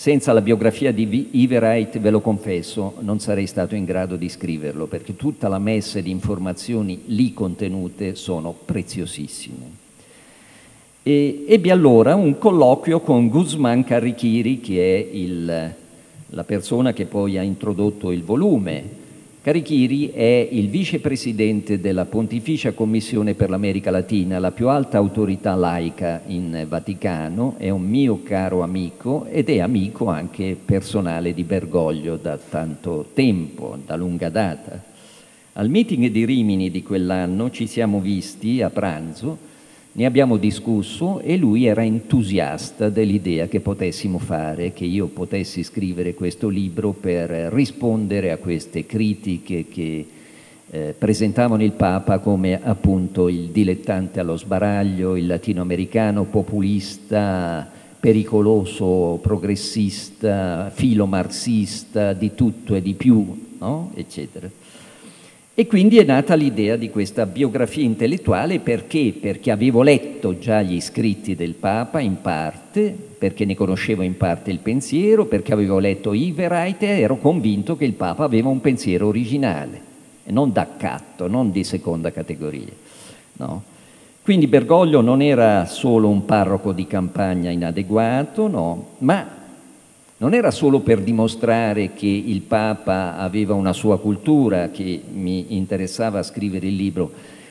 Senza la biografia di Iverite, ve lo confesso, non sarei stato in grado di scriverlo, perché tutta la messe di informazioni lì contenute sono preziosissime. E ebbi allora un colloquio con Guzman Carrichiri, che è il, la persona che poi ha introdotto il volume. Carrichiri è il vicepresidente della Pontificia Commissione per l'America Latina, la più alta autorità laica in Vaticano, è un mio caro amico ed è amico anche personale di Bergoglio da tanto tempo, da lunga data. Al meeting di Rimini di quell'anno ci siamo visti a pranzo ne abbiamo discusso e lui era entusiasta dell'idea che potessimo fare, che io potessi scrivere questo libro per rispondere a queste critiche che eh, presentavano il Papa come appunto il dilettante allo sbaraglio, il latinoamericano populista, pericoloso, progressista, filomarxista, di tutto e di più, no? eccetera. E quindi è nata l'idea di questa biografia intellettuale perché? Perché avevo letto già gli scritti del Papa in parte, perché ne conoscevo in parte il pensiero, perché avevo letto Iverite e ero convinto che il Papa aveva un pensiero originale, non d'accatto, non di seconda categoria. No? Quindi Bergoglio non era solo un parroco di campagna inadeguato, no, ma non era solo per dimostrare che il Papa aveva una sua cultura che mi interessava scrivere il libro,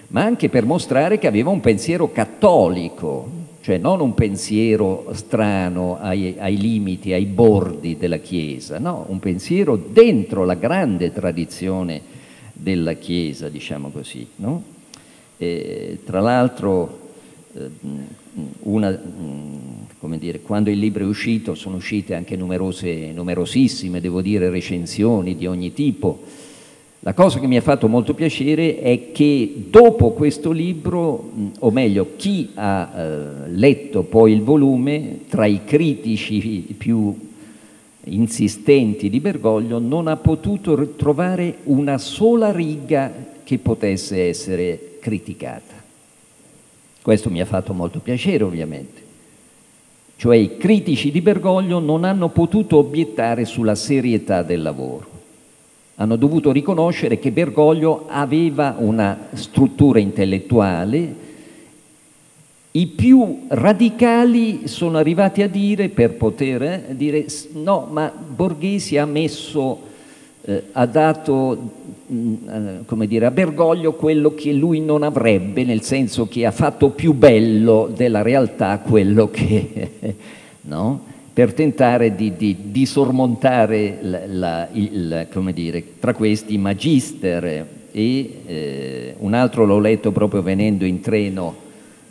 ma anche per mostrare che aveva un pensiero cattolico, cioè non un pensiero strano ai, ai limiti, ai bordi della Chiesa, no, un pensiero dentro la grande tradizione della Chiesa, diciamo così. No? tra l'altro, eh, una, come dire, quando il libro è uscito sono uscite anche numerose, numerosissime, devo dire, recensioni di ogni tipo. La cosa che mi ha fatto molto piacere è che dopo questo libro, o meglio, chi ha eh, letto poi il volume, tra i critici più insistenti di Bergoglio, non ha potuto trovare una sola riga che potesse essere criticata. Questo mi ha fatto molto piacere, ovviamente cioè i critici di Bergoglio non hanno potuto obiettare sulla serietà del lavoro. Hanno dovuto riconoscere che Bergoglio aveva una struttura intellettuale. I più radicali sono arrivati a dire, per poter eh, dire, no, ma Borghesi ha messo, eh, ha dato Mm, eh, dire, a Bergoglio quello che lui non avrebbe, nel senso che ha fatto più bello della realtà quello che, no? per tentare di, di, di sormontare la, la, il, dire, tra questi magister e eh, un altro l'ho letto proprio venendo in treno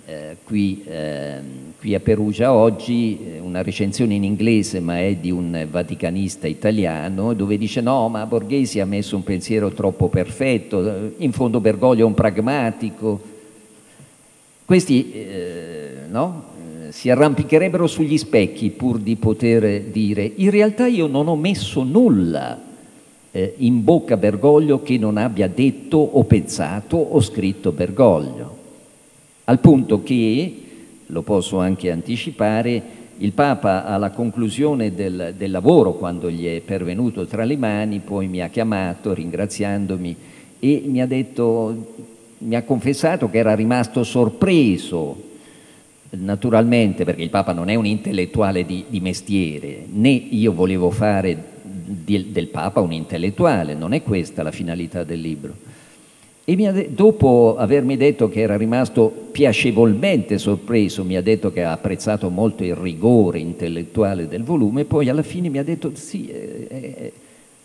eh, qui eh, qui a Perugia oggi, eh, una recensione in inglese ma è di un vaticanista italiano, dove dice no, ma Borghesi ha messo un pensiero troppo perfetto, in fondo Bergoglio è un pragmatico. Questi eh, no, eh, si arrampicherebbero sugli specchi pur di poter dire in realtà io non ho messo nulla eh, in bocca a Bergoglio che non abbia detto o pensato o scritto Bergoglio, al punto che lo posso anche anticipare, il Papa alla conclusione del, del, lavoro, quando gli è pervenuto tra le mani, poi mi ha chiamato ringraziandomi e mi ha detto, mi ha confessato che era rimasto sorpreso, naturalmente, perché il Papa non è un intellettuale di, di mestiere, né io volevo fare di, del Papa un intellettuale, non è questa la finalità del libro e dopo avermi detto che era rimasto piacevolmente sorpreso, mi ha detto che ha apprezzato molto il rigore intellettuale del volume, poi alla fine mi ha detto sì, eh, eh,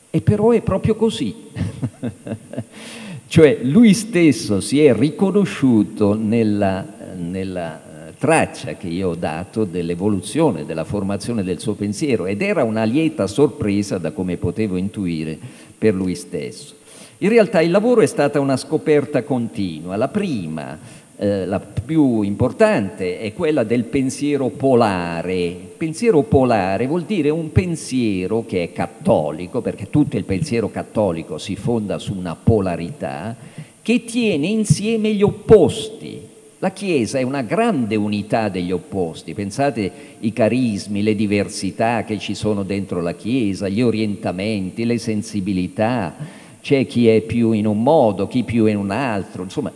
e però è proprio così. cioè lui stesso si è riconosciuto nella, nella eh, traccia che io ho dato dell'evoluzione, della formazione del suo pensiero ed era una lieta sorpresa da come potevo intuire per lui stesso. In realtà il lavoro è stata una scoperta continua. La prima, eh, la più importante, è quella del pensiero polare. Pensiero polare vuol dire un pensiero che è cattolico, perché tutto il pensiero cattolico si fonda su una polarità, che tiene insieme gli opposti. La Chiesa è una grande unità degli opposti, pensate i carismi, le diversità che ci sono dentro la Chiesa, gli orientamenti, le sensibilità, c'è chi è più in un modo, chi più in un altro, insomma.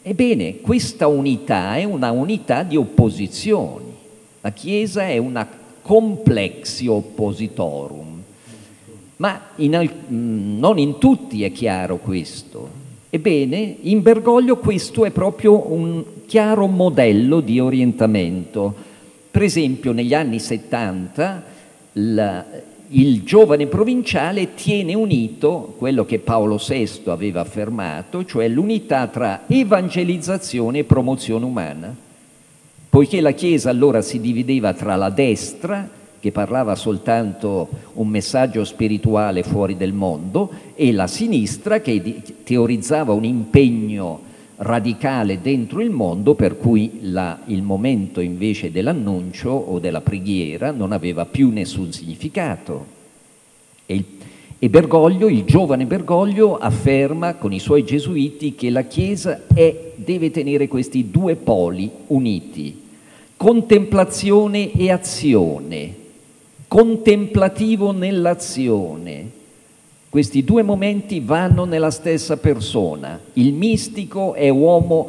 Ebbene, questa unità è una unità di opposizioni. La Chiesa è una complexio oppositorum, ma in, non in tutti è chiaro questo. Ebbene, in Bergoglio questo è proprio un chiaro modello di orientamento. Per esempio, negli anni 70 la, il giovane provinciale tiene unito quello che Paolo VI aveva affermato, cioè l'unità tra evangelizzazione e promozione umana. Poiché la Chiesa allora si divideva tra la destra, che parlava soltanto un messaggio spirituale fuori del mondo, e la sinistra che teorizzava un impegno radicale dentro il mondo per cui la, il momento invece dell'annuncio o della preghiera non aveva più nessun significato. E, e Bergoglio, il giovane Bergoglio, afferma con i suoi gesuiti che la Chiesa è, deve tenere questi due poli uniti, contemplazione e azione contemplativo nell'azione. Questi due momenti vanno nella stessa persona. Il mistico è uomo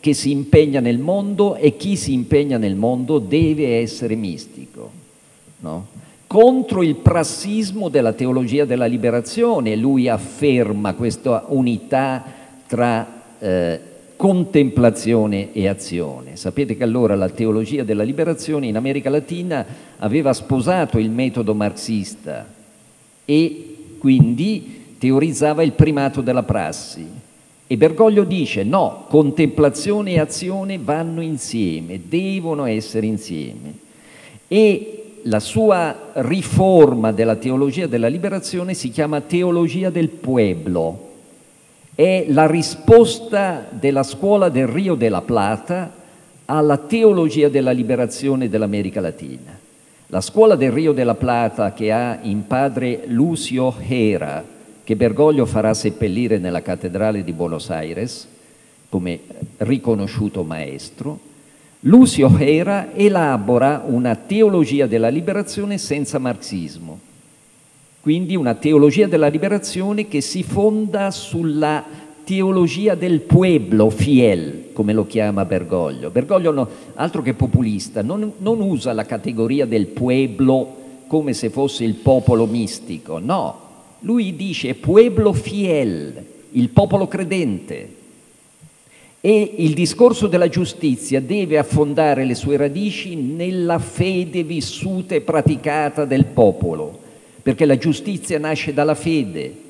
che si impegna nel mondo e chi si impegna nel mondo deve essere mistico. No? Contro il prassismo della teologia della liberazione, lui afferma questa unità tra eh, contemplazione e azione. Sapete che allora la teologia della liberazione in America Latina aveva sposato il metodo marxista e quindi teorizzava il primato della prassi. E Bergoglio dice no, contemplazione e azione vanno insieme, devono essere insieme. E la sua riforma della teologia della liberazione si chiama teologia del pueblo, è la risposta della scuola del Rio de la Plata alla teologia della liberazione dell'America Latina. La scuola del Rio de la Plata che ha in padre Lucio Hera, che Bergoglio farà seppellire nella cattedrale di Buenos Aires come riconosciuto maestro, Lucio Hera elabora una teologia della liberazione senza marxismo. Quindi una teologia della liberazione che si fonda sulla teologia del pueblo fiel, come lo chiama Bergoglio. Bergoglio, no, altro che populista, non, non usa la categoria del pueblo come se fosse il popolo mistico, no, lui dice pueblo fiel, il popolo credente. E il discorso della giustizia deve affondare le sue radici nella fede vissuta e praticata del popolo perché la giustizia nasce dalla fede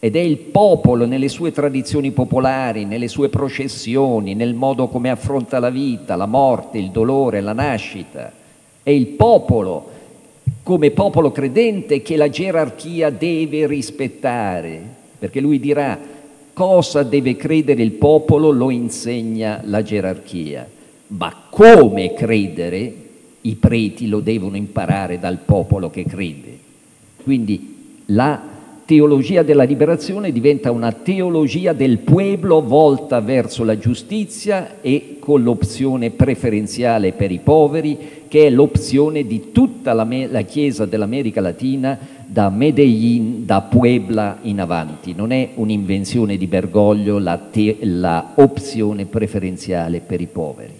ed è il popolo nelle sue tradizioni popolari, nelle sue processioni, nel modo come affronta la vita, la morte, il dolore, la nascita. È il popolo come popolo credente che la gerarchia deve rispettare, perché lui dirà cosa deve credere il popolo lo insegna la gerarchia, ma come credere i preti lo devono imparare dal popolo che crede. Quindi la teologia della liberazione diventa una teologia del pueblo volta verso la giustizia e con l'opzione preferenziale per i poveri, che è l'opzione di tutta la, la Chiesa dell'America Latina da Medellin, da Puebla in avanti. Non è un'invenzione di Bergoglio te, la preferenziale per i poveri.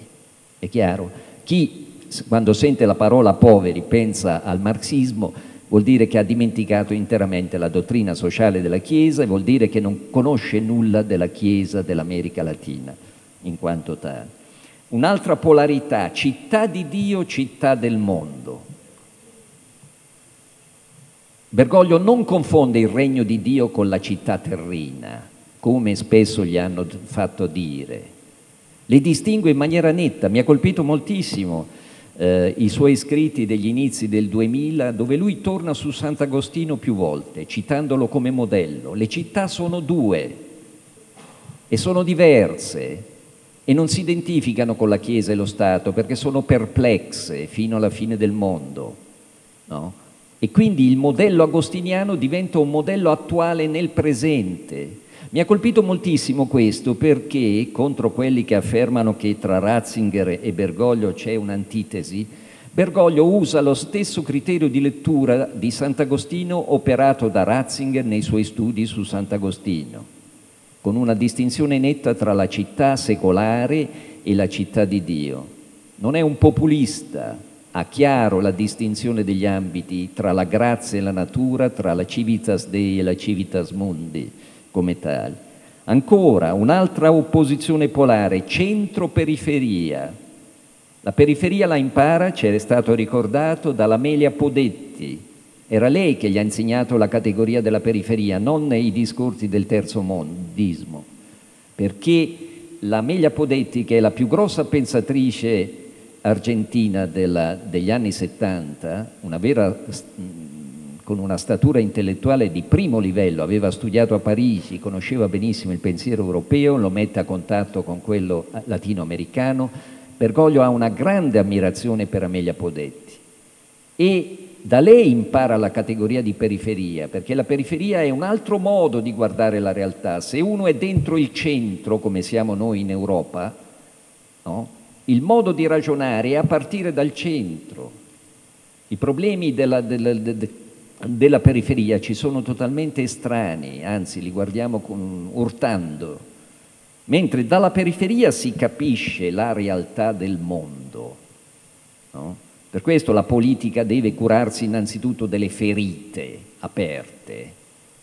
È chiaro? Chi quando sente la parola poveri pensa al marxismo, vuol dire che ha dimenticato interamente la dottrina sociale della Chiesa e vuol dire che non conosce nulla della Chiesa dell'America Latina in quanto tale. Un'altra polarità, città di Dio, città del mondo. Bergoglio non confonde il regno di Dio con la città terrena, come spesso gli hanno fatto dire. Le distingue in maniera netta, mi ha colpito moltissimo eh, i suoi scritti degli inizi del 2000, dove lui torna su Sant'Agostino più volte, citandolo come modello. Le città sono due e sono diverse e non si identificano con la Chiesa e lo Stato perché sono perplexe fino alla fine del mondo. No? E quindi il modello agostiniano diventa un modello attuale nel presente, Mi ha colpito moltissimo questo perché contro quelli che affermano che tra Ratzinger e Bergoglio c'è un'antitesi, Bergoglio usa lo stesso criterio di lettura di Sant'Agostino operato da Ratzinger nei suoi studi su Sant'Agostino, con una distinzione netta tra la città secolare e la città di Dio. Non è un populista, ha chiaro la distinzione degli ambiti tra la grazia e la natura, tra la civitas Dei e la civitas mundi come tali. Ancora un'altra opposizione polare, centro-periferia. La periferia la impara, ci è stato ricordato, dall'Amelia Podetti. Era lei che gli ha insegnato la categoria della periferia, non nei discorsi del terzo mondismo, perché l'Amelia Podetti, che è la più grossa pensatrice argentina della, degli anni 70, una vera con una statura intellettuale di primo livello, aveva studiato a Parigi, conosceva benissimo il pensiero europeo, lo mette a contatto con quello latinoamericano. Bergoglio ha una grande ammirazione per Amelia Podetti e da lei impara la categoria di periferia, perché la periferia è un altro modo di guardare la realtà. Se uno è dentro il centro, come siamo noi in Europa, no? il modo di ragionare è a partire dal centro. I problemi della, della, della della periferia ci sono totalmente estranei, anzi li guardiamo con, urtando, mentre dalla periferia si capisce la realtà del mondo. No? Per questo la politica deve curarsi innanzitutto delle ferite aperte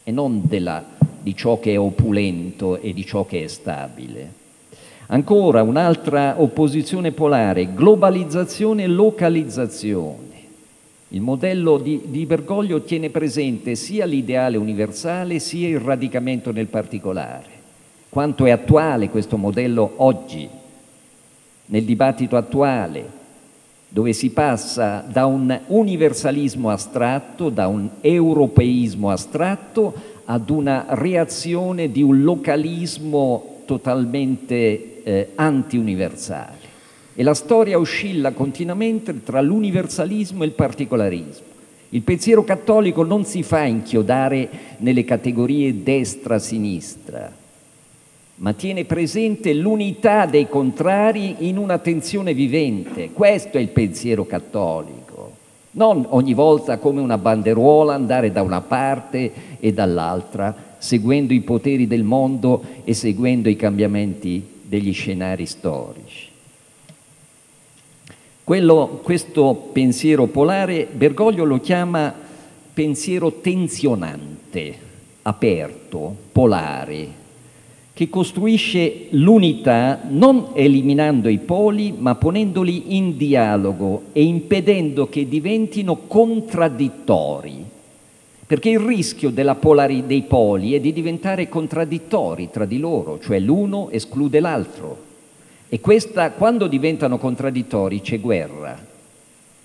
e non della, di ciò che è opulento e di ciò che è stabile. Ancora un'altra opposizione polare, globalizzazione e localizzazione. Il modello di, di, Bergoglio tiene presente sia l'ideale universale sia il radicamento nel particolare. Quanto è attuale questo modello oggi, nel dibattito attuale, dove si passa da un universalismo astratto, da un europeismo astratto, ad una reazione di un localismo totalmente eh, anti-universale. E la storia oscilla continuamente tra l'universalismo e il particolarismo. Il pensiero cattolico non si fa inchiodare nelle categorie destra-sinistra, ma tiene presente l'unità dei contrari in una tensione vivente. Questo è il pensiero cattolico. Non ogni volta come una banderuola andare da una parte e dall'altra, seguendo i poteri del mondo e seguendo i cambiamenti degli scenari storici. Quello, questo pensiero polare Bergoglio lo chiama pensiero tensionante, aperto, polare, che costruisce l'unità non eliminando i poli, ma ponendoli in dialogo e impedendo che diventino contraddittori. Perché il rischio dei poli è di diventare contraddittori tra di loro, cioè l'uno esclude l'altro. E questa, quando diventano contraddittori c'è guerra.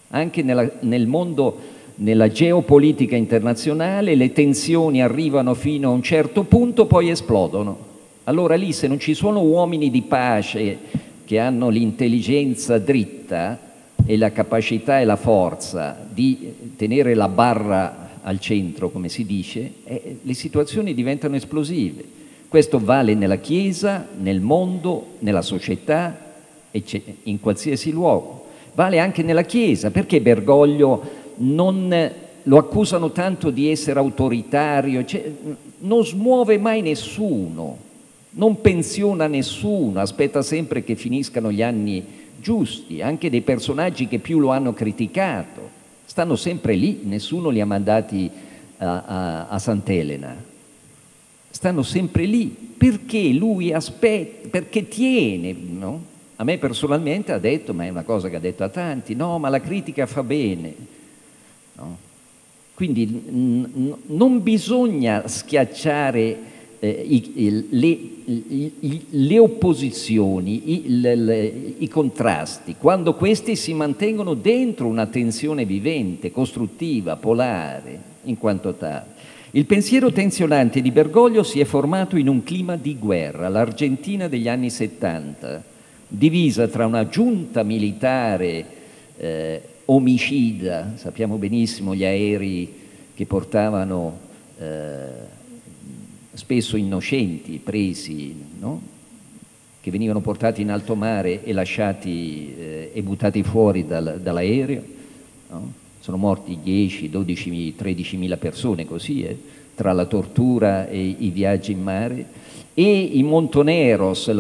Anche nella, nel mondo, nella geopolitica internazionale, le tensioni arrivano fino a un certo punto, poi esplodono. Allora lì se non ci sono uomini di pace che hanno l'intelligenza dritta e la capacità e la forza di tenere la barra al centro, come si dice, eh, le situazioni diventano esplosive. Questo vale nella Chiesa, nel mondo, nella società, in qualsiasi luogo. Vale anche nella Chiesa, perché Bergoglio non lo accusano tanto di essere autoritario, cioè, non smuove mai nessuno, non pensiona nessuno, aspetta sempre che finiscano gli anni giusti, anche dei personaggi che più lo hanno criticato, stanno sempre lì, nessuno li ha mandati a, a, a Sant'Elena stanno sempre lì perché lui aspetta, perché tiene, no? A me personalmente ha detto, ma è una cosa che ha detto a tanti, no, ma la critica fa bene. No? Quindi n- non bisogna schiacciare eh, i, le, i, le, opposizioni, i, le, i contrasti, quando questi si mantengono dentro una tensione vivente, costruttiva, polare, in quanto tale. Il pensiero tensionante di Bergoglio si è formato in un clima di guerra, l'Argentina degli anni 70, divisa tra una giunta militare eh, omicida, sappiamo benissimo gli aerei che portavano eh, spesso innocenti, presi, no? che venivano portati in alto mare e lasciati eh, e buttati fuori dal, dall'aereo. No? Sono morti 10, 12, 13 mila persone così, eh, tra la tortura e i viaggi in mare. E i Montoneros,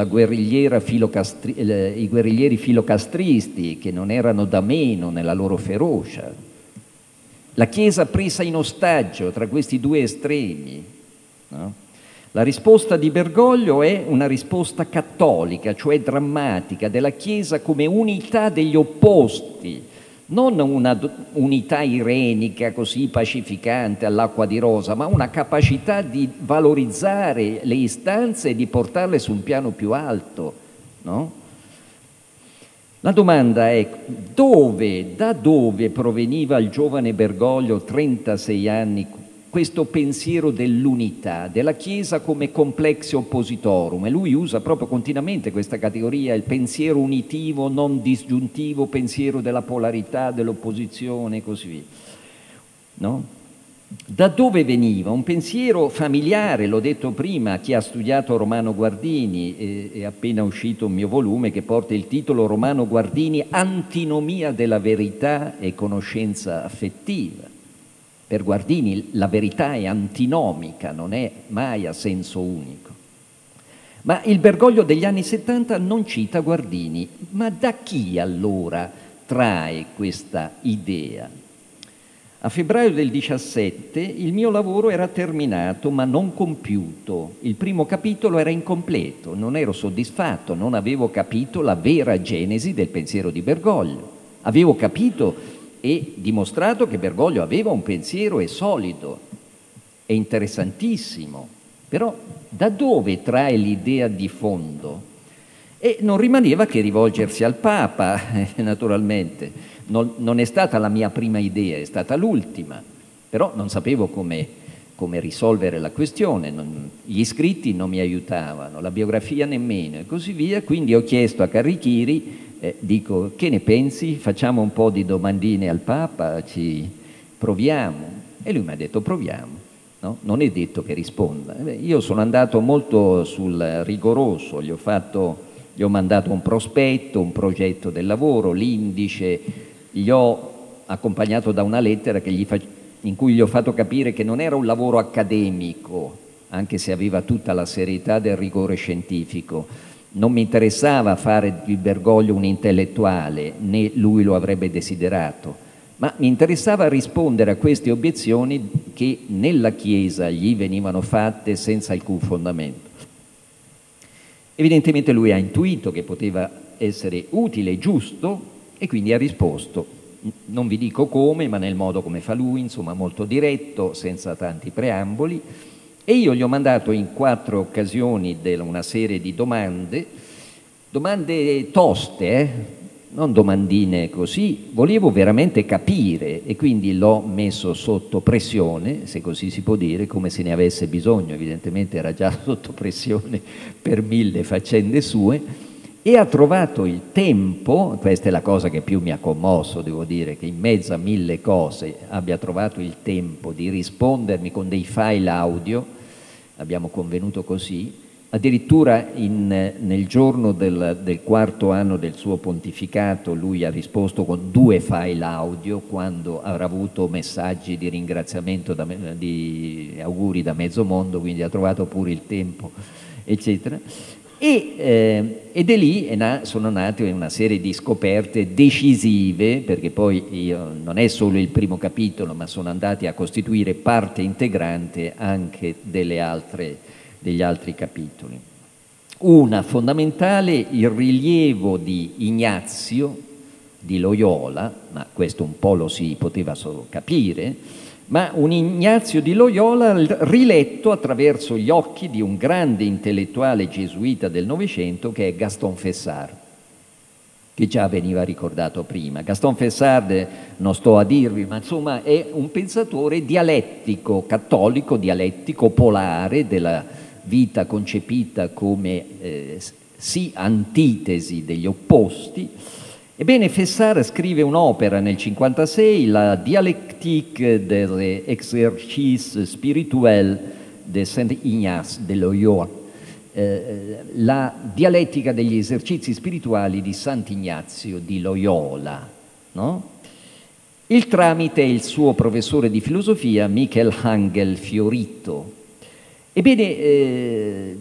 filocastri, eh, i guerriglieri filocastristi, che non erano da meno nella loro ferocia. La Chiesa presa in ostaggio tra questi due estremi. No? La risposta di Bergoglio è una risposta cattolica, cioè drammatica, della Chiesa come unità degli opposti, non una unità irenica così pacificante all'acqua di rosa, ma una capacità di valorizzare le istanze e di portarle su un piano più alto. No? La domanda è dove, da dove proveniva il giovane Bergoglio 36 anni questo pensiero dell'unità, della Chiesa come complexio oppositorum, e lui usa proprio continuamente questa categoria, il pensiero unitivo, non disgiuntivo, pensiero della polarità, dell'opposizione e così via. No? Da dove veniva? Un pensiero familiare, l'ho detto prima, chi ha studiato Romano Guardini, è appena uscito un mio volume che porta il titolo Romano Guardini, Antinomia della verità e conoscenza affettiva per Guardini la verità è antinomica, non è mai a senso unico. Ma il Bergoglio degli anni 70 non cita Guardini, ma da chi allora trae questa idea? A febbraio del 17 il mio lavoro era terminato ma non compiuto. Il primo capitolo era incompleto, non ero soddisfatto, non avevo capito la vera genesi del pensiero di Bergoglio. Avevo capito e dimostrato che Bergoglio aveva un pensiero e solido e interessantissimo, però da dove trae l'idea di fondo? E non rimaneva che rivolgersi al Papa, naturalmente. Non, non, è stata la mia prima idea, è stata l'ultima, però non sapevo come, come risolvere la questione, non, gli iscritti non mi aiutavano, la biografia nemmeno e così via, quindi ho chiesto a Carrichiri eh, dico che ne pensi? Facciamo un po' di domandine al Papa, ci proviamo. E lui mi ha detto proviamo. No? Non è detto che risponda. Eh, io sono andato molto sul rigoroso, gli ho, fatto, gli ho mandato un prospetto, un progetto del lavoro, l'indice, gli ho accompagnato da una lettera fa- in cui gli ho fatto capire che non era un lavoro accademico, anche se aveva tutta la serietà del rigore scientifico, non mi interessava fare di Bergoglio un intellettuale, né lui lo avrebbe desiderato, ma mi interessava rispondere a queste obiezioni che nella Chiesa gli venivano fatte senza alcun fondamento. Evidentemente lui ha intuito che poteva essere utile e giusto e quindi ha risposto. Non vi dico come, ma nel modo come fa lui, insomma molto diretto, senza tanti preamboli e io gli ho mandato in quattro occasioni una serie di domande, domande toste, eh? non domandine così, volevo veramente capire e quindi l'ho messo sotto pressione, se così si può dire, come se ne avesse bisogno, evidentemente era già sotto pressione per mille faccende sue, e ha trovato il tempo, questa è la cosa che più mi ha commosso, devo dire, che in mezzo a mille cose abbia trovato il tempo di rispondermi con dei file audio, abbiamo convenuto così, addirittura in, nel giorno del, del, quarto anno del suo pontificato lui ha risposto con due file audio quando avrà avuto messaggi di ringraziamento, da, di auguri da mezzo mondo, quindi ha trovato pure il tempo, eccetera. E, eh, ed è lì sono nate una serie di scoperte decisive, perché poi io, non è solo il primo capitolo, ma sono andati a costituire parte integrante anche altre, degli altri capitoli. Una fondamentale, il rilievo di Ignazio di Loyola, ma questo un po' lo si poteva solo capire, ma un Ignazio di Loyola riletto attraverso gli occhi di un grande intellettuale gesuita del Novecento che è Gaston Fessard, che già veniva ricordato prima. Gaston Fessard, non sto a dirvi, ma insomma è un pensatore dialettico, cattolico, dialettico, polare della vita concepita come eh, sì antitesi degli opposti, Ebbene, Fessard scrive un'opera nel 1956, la Dialectique des exercices spirituels, de Saint-Ignace de Loyola, eh, la dialettica degli esercizi spirituali di Sant'Ignazio di Loyola. No? Il tramite è il suo professore di filosofia, Michael Hangel Fiorito. Ebbene, eh,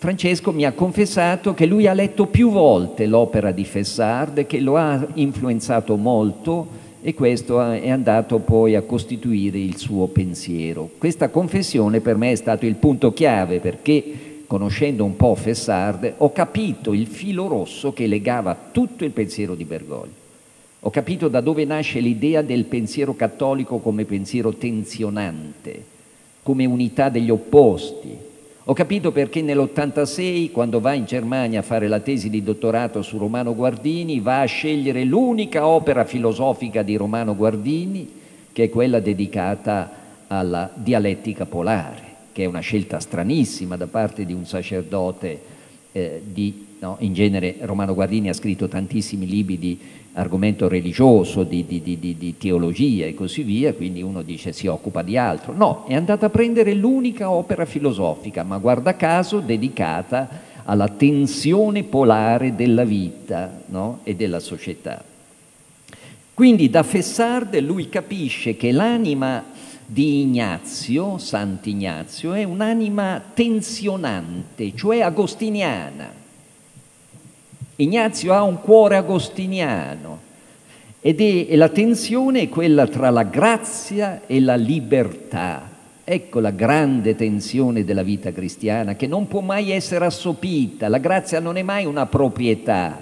Francesco mi ha confessato che lui ha letto più volte l'opera di Fessard, che lo ha influenzato molto e questo è andato poi a costituire il suo pensiero. Questa confessione per me è stato il punto chiave perché conoscendo un po' Fessard ho capito il filo rosso che legava tutto il pensiero di Bergoglio. Ho capito da dove nasce l'idea del pensiero cattolico come pensiero tenzionante, come unità degli opposti, ho capito perché nell'86, quando va in Germania a fare la tesi di dottorato su Romano Guardini, va a scegliere l'unica opera filosofica di Romano Guardini, che è quella dedicata alla dialettica polare, che è una scelta stranissima da parte di un sacerdote eh, di, no, in genere Romano Guardini ha scritto tantissimi libri di argomento religioso, di, di, di, di, teologia e così via, quindi uno dice si occupa di altro. No, è andata a prendere l'unica opera filosofica, ma guarda caso dedicata alla tensione polare della vita no? e della società. Quindi da Fessard lui capisce che l'anima di Ignazio, Sant'Ignazio, è un'anima tensionante, cioè agostiniana Ignazio ha un cuore agostiniano ed è, la tensione è quella tra la grazia e la libertà. Ecco la grande tensione della vita cristiana che non può mai essere assopita. La grazia non è mai una proprietà,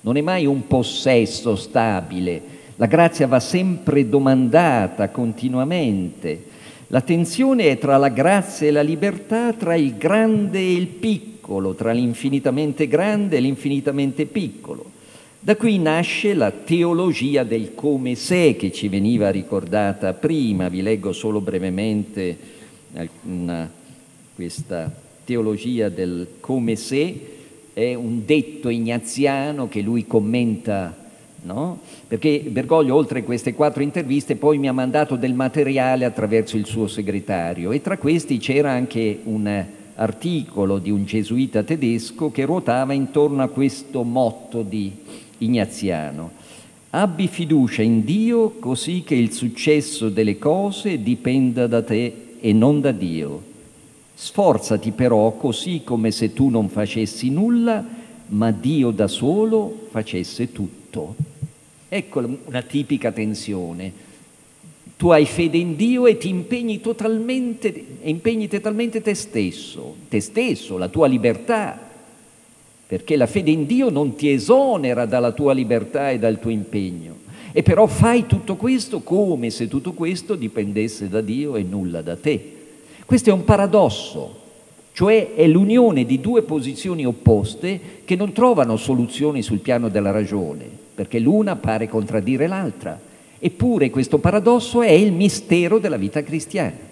non è mai un possesso stabile. La grazia va sempre domandata continuamente. La tensione è tra la grazia e la libertà, tra il grande e il piccolo piccolo, tra l'infinitamente grande e l'infinitamente piccolo. Da qui nasce la teologia del come se che ci veniva ricordata prima, vi leggo solo brevemente una, questa teologia del come se, è un detto ignaziano che lui commenta, no? perché Bergoglio oltre a queste quattro interviste poi mi ha mandato del materiale attraverso il suo segretario e tra questi c'era anche un articolo di un gesuita tedesco che ruotava intorno a questo motto di Ignaziano. Abbi fiducia in Dio così che il successo delle cose dipenda da te e non da Dio. Sforzati però così come se tu non facessi nulla, ma Dio da solo facesse tutto. Ecco una tipica tensione tu hai fede in Dio e ti impegni totalmente, impegni totalmente te stesso, te stesso, la tua libertà, perché la fede in Dio non ti esonera dalla tua libertà e dal tuo impegno. E però fai tutto questo come se tutto questo dipendesse da Dio e nulla da te. Questo è un paradosso, cioè è l'unione di due posizioni opposte che non trovano soluzioni sul piano della ragione, perché l'una pare contraddire l'altra. Eppure questo paradosso è il mistero della vita cristiana.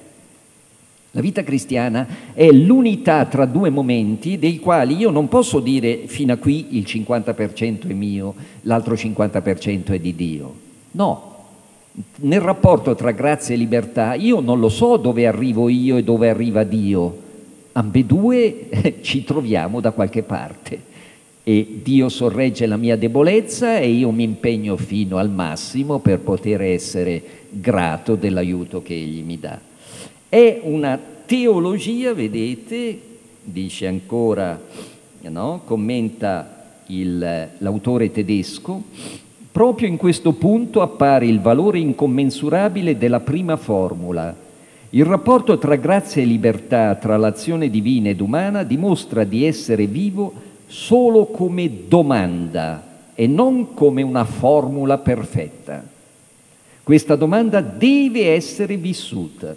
La vita cristiana è l'unità tra due momenti dei quali io non posso dire fino a qui il 50% è mio, l'altro 50% è di Dio. No, nel rapporto tra grazia e libertà io non lo so dove arrivo io e dove arriva Dio. Ambedue ci troviamo da qualche parte e Dio sorregge la mia debolezza e io mi impegno fino al massimo per poter essere grato dell'aiuto che Egli mi dà. È una teologia, vedete, dice ancora, no? commenta il, l'autore tedesco, proprio in questo punto appare il valore incommensurabile della prima formula. Il rapporto tra grazia e libertà, tra l'azione divina ed umana, dimostra di essere vivo solo come domanda e non come una formula perfetta. Questa domanda deve essere vissuta.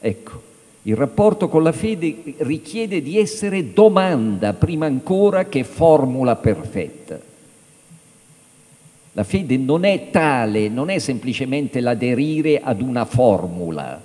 Ecco, il rapporto con la fede richiede di essere domanda prima ancora che formula perfetta. La fede non è tale, non è semplicemente l'aderire ad una formula,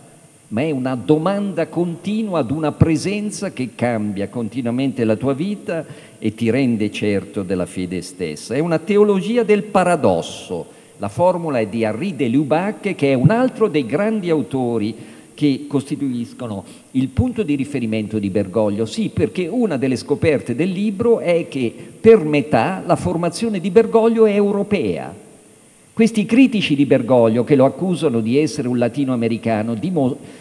ma è una domanda continua ad una presenza che cambia continuamente la tua vita e ti rende certo della fede stessa. È una teologia del paradosso. La formula è di Henri de Lubac, che è un altro dei grandi autori che costituiscono il punto di riferimento di Bergoglio. Sì, perché una delle scoperte del libro è che per metà la formazione di Bergoglio è europea. Questi critici di Bergoglio, che lo accusano di essere un latinoamericano,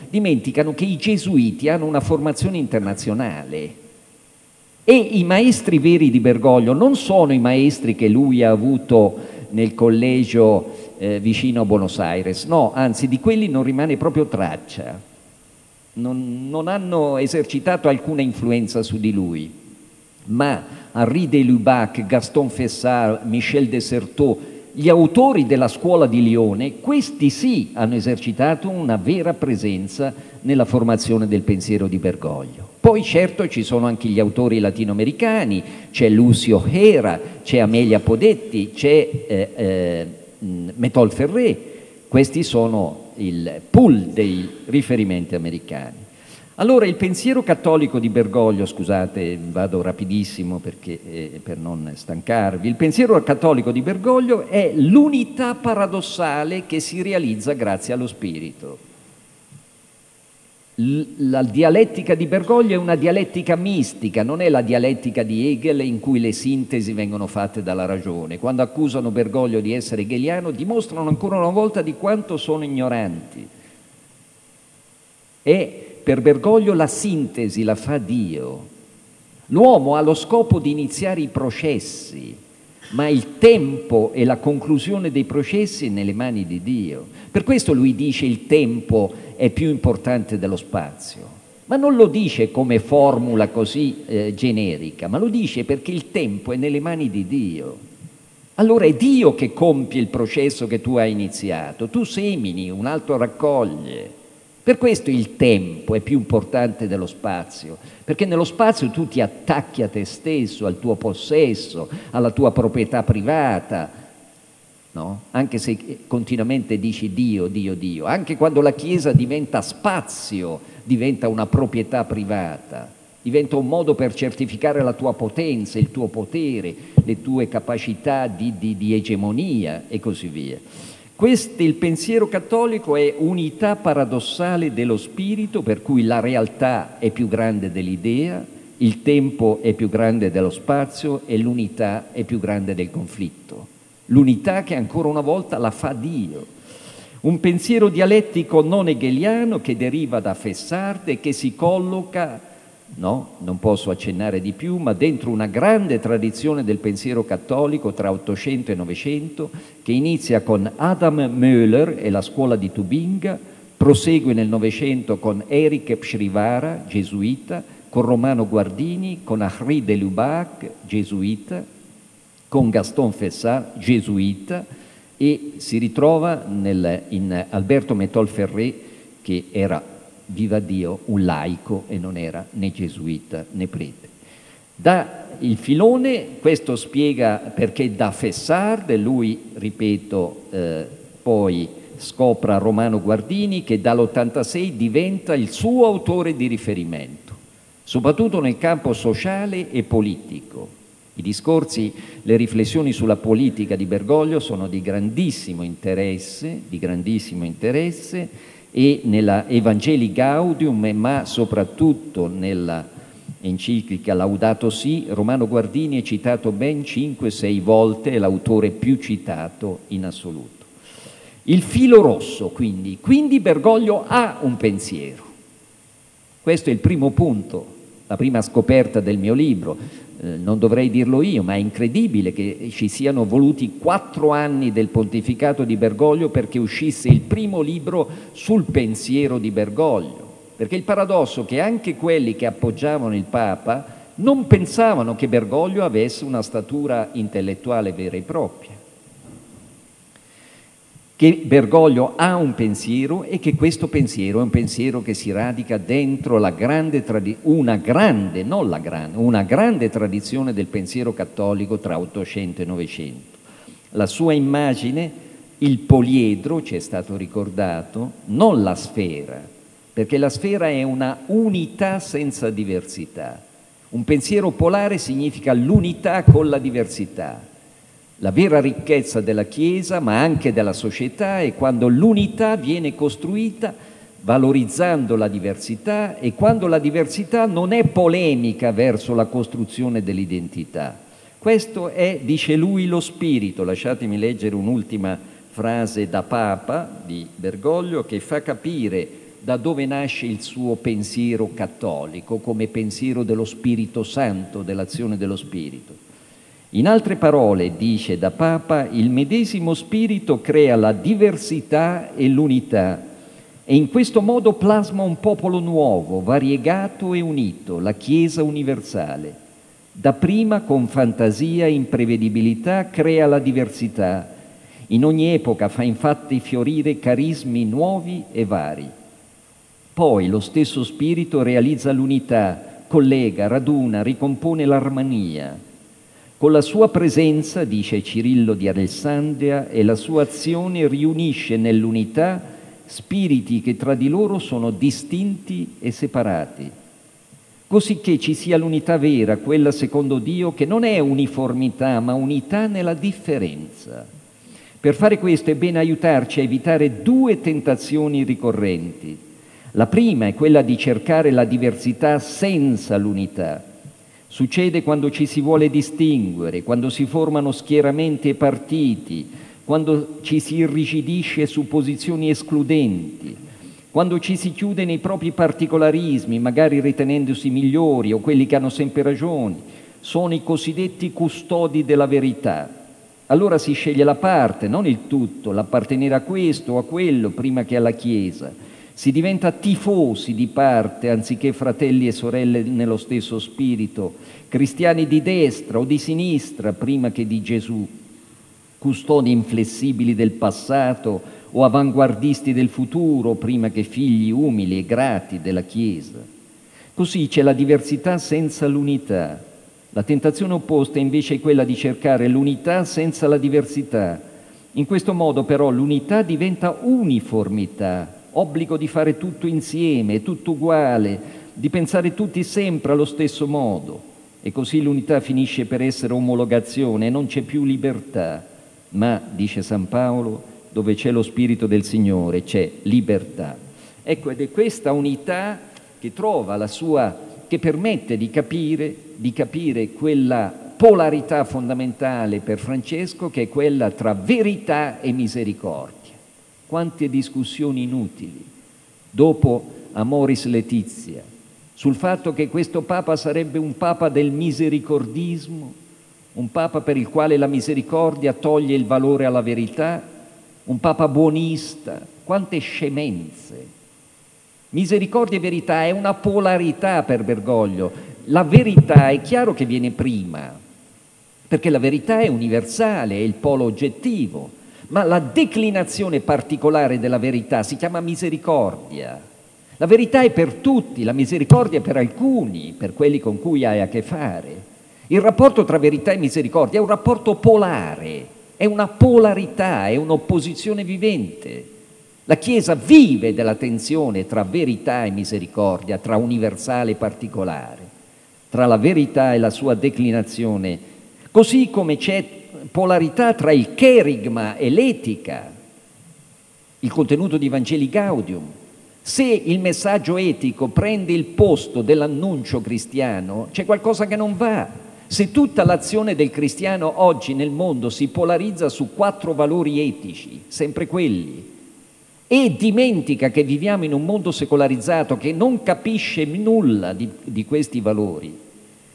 dimenticano che i gesuiti hanno una formazione internazionale. E i maestri veri di Bergoglio non sono i maestri che lui ha avuto nel collegio eh, vicino a Buenos Aires. No, anzi di quelli non rimane proprio traccia. Non, non hanno esercitato alcuna influenza su di lui. Ma Henri de Lubac, Gaston Fessard, Michel Desertot, gli autori della scuola di Lione, questi sì hanno esercitato una vera presenza nella formazione del pensiero di Bergoglio. Poi certo ci sono anche gli autori latinoamericani, c'è Lucio Hera, c'è Amelia Podetti, c'è eh, eh, Mm, Metol Ferré, questi sono il pool dei riferimenti americani. Allora il pensiero cattolico di Bergoglio, scusate, vado rapidissimo perché, eh, per non stancarvi, il pensiero cattolico di Bergoglio è l'unità paradossale che si realizza grazie allo spirito la dialettica di Bergoglio è una dialettica mistica, non è la dialettica di Hegel in cui le sintesi vengono fatte dalla ragione. Quando accusano Bergoglio di essere hegeliano dimostrano ancora una volta di quanto sono ignoranti. E per Bergoglio la sintesi la fa Dio. L'uomo ha lo scopo di iniziare i processi, ma il tempo e la conclusione dei processi è nelle mani di Dio. Per questo lui dice il tempo è più importante dello spazio. Ma non lo dice come formula così eh, generica, ma lo dice perché il tempo è nelle mani di Dio. Allora è Dio che compie il processo che tu hai iniziato, tu semini, un altro raccoglie. Per questo il tempo è più importante dello spazio, perché nello spazio tu ti attacchi a te stesso, al tuo possesso, alla tua proprietà privata, no? anche se continuamente dici Dio, Dio, Dio, anche quando la Chiesa diventa spazio, diventa una proprietà privata, diventa un modo per certificare la tua potenza, il tuo potere, le tue capacità di, di, di egemonia e così via. Questo, il pensiero cattolico è unità paradossale dello spirito per cui la realtà è più grande dell'idea, il tempo è più grande dello spazio e l'unità è più grande del conflitto. L'unità che ancora una volta la fa Dio. Un pensiero dialettico non hegeliano che deriva da Fessard e che si colloca no, non posso accennare di più, ma dentro una grande tradizione del pensiero cattolico tra Ottocento e Novecento, che inizia con Adam Möhler e la scuola di Tubinga, prosegue nel Novecento con Eric Pshrivara, gesuita, con Romano Guardini, con Henri de Lubac, gesuita, con Gaston Fessard, gesuita, e si ritrova nel, in Alberto Metol Ferré, che era viva Dio, un laico e non era né gesuita né prete. Da il filone, questo spiega perché da Fessard, lui, ripeto, eh, poi scopra Romano Guardini che dall'86 diventa il suo autore di riferimento, soprattutto nel campo sociale e politico. I discorsi, le riflessioni sulla politica di Bergoglio sono di grandissimo interesse, di grandissimo interesse e nella Evangeli Gaudium, ma soprattutto nella enciclica Laudato Si, Romano Guardini è citato ben 5-6 volte, è l'autore più citato in assoluto. Il filo rosso, quindi, quindi Bergoglio ha un pensiero. Questo è il primo punto, la prima scoperta del mio libro. Eh, non dovrei dirlo io, ma è incredibile che ci siano voluti quattro anni del pontificato di Bergoglio perché uscisse il primo libro sul pensiero di Bergoglio. Perché il paradosso è che anche quelli che appoggiavano il Papa non pensavano che Bergoglio avesse una statura intellettuale vera e propria che Bergoglio ha un pensiero e che questo pensiero è un pensiero che si radica dentro grande una grande, grande, una grande tradizione del pensiero cattolico tra Ottocento e Novecento. La sua immagine, il poliedro, ci è stato ricordato, non la sfera, perché la sfera è una unità senza diversità. Un pensiero polare significa l'unità con la diversità. La vera ricchezza della Chiesa, ma anche della società, è quando l'unità viene costruita valorizzando la diversità e quando la diversità non è polemica verso la costruzione dell'identità. Questo è, dice lui, lo spirito. Lasciatemi leggere un'ultima frase da Papa di Bergoglio che fa capire da dove nasce il suo pensiero cattolico come pensiero dello Spirito Santo, dell'azione dello Spirito. In altre parole, dice da Papa, il medesimo Spirito crea la diversità e l'unità e in questo modo plasma un popolo nuovo, variegato e unito, la Chiesa universale. Dapprima con fantasia e imprevedibilità crea la diversità. In ogni epoca fa infatti fiorire carismi nuovi e vari. Poi lo stesso spirito realizza l'unità, collega, raduna, ricompone l'armonia. Con la sua presenza, dice Cirillo di Alessandria, e la sua azione riunisce nell'unità spiriti che tra di loro sono distinti e separati, così che ci sia l'unità vera, quella secondo Dio, che non è uniformità, ma unità nella differenza. Per fare questo è bene aiutarci a evitare due tentazioni ricorrenti. La prima è quella di cercare la diversità senza l'unità. Succede quando ci si vuole distinguere, quando si formano schieramenti e partiti, quando ci si irrigidisce su posizioni escludenti, quando ci si chiude nei propri particolarismi, magari ritenendosi migliori o quelli che hanno sempre ragione, sono i cosiddetti custodi della verità. Allora si sceglie la parte, non il tutto, l'appartenere a questo o a quello prima che alla Chiesa. Si diventa tifosi di parte anziché fratelli e sorelle nello stesso spirito, cristiani di destra o di sinistra prima che di Gesù custodi inflessibili del passato o avanguardisti del futuro prima che figli umili e grati della Chiesa. Così c'è la diversità senza l'unità. La tentazione opposta invece è quella di cercare l'unità senza la diversità. In questo modo però l'unità diventa uniformità, obbligo di fare tutto insieme, tutto uguale, di pensare tutti sempre allo stesso modo. E così l'unità finisce per essere omologazione non c'è più libertà ma, dice San Paolo, dove c'è lo Spirito del Signore c'è libertà. Ecco, ed è questa unità che trova la sua, che permette di capire, di capire quella polarità fondamentale per Francesco che è quella tra verità e misericordia. Quante discussioni inutili dopo Amoris Letizia sul fatto che questo Papa sarebbe un Papa del misericordismo, un Papa per il quale la misericordia toglie il valore alla verità, un Papa buonista, quante scemenze. Misericordia e verità è una polarità per Bergoglio. La verità è chiaro che viene prima, perché la verità è universale, è il polo oggettivo, ma la declinazione particolare della verità si chiama misericordia. La verità è per tutti, la misericordia è per alcuni, per quelli con cui hai a che fare. Il rapporto tra verità e misericordia è un rapporto polare, è una polarità, è un'opposizione vivente. La Chiesa vive della tensione tra verità e misericordia, tra universale e particolare, tra la verità e la sua declinazione, così come c'è polarità tra il cherigma e l'etica, il contenuto di Vangeli Gaudium. Se il messaggio etico prende il posto dell'annuncio cristiano, c'è qualcosa che non va. Se tutta l'azione del cristiano oggi nel mondo si polarizza su quattro valori etici, sempre quelli, e dimentica che viviamo in un mondo secolarizzato che non capisce nulla di, di questi valori,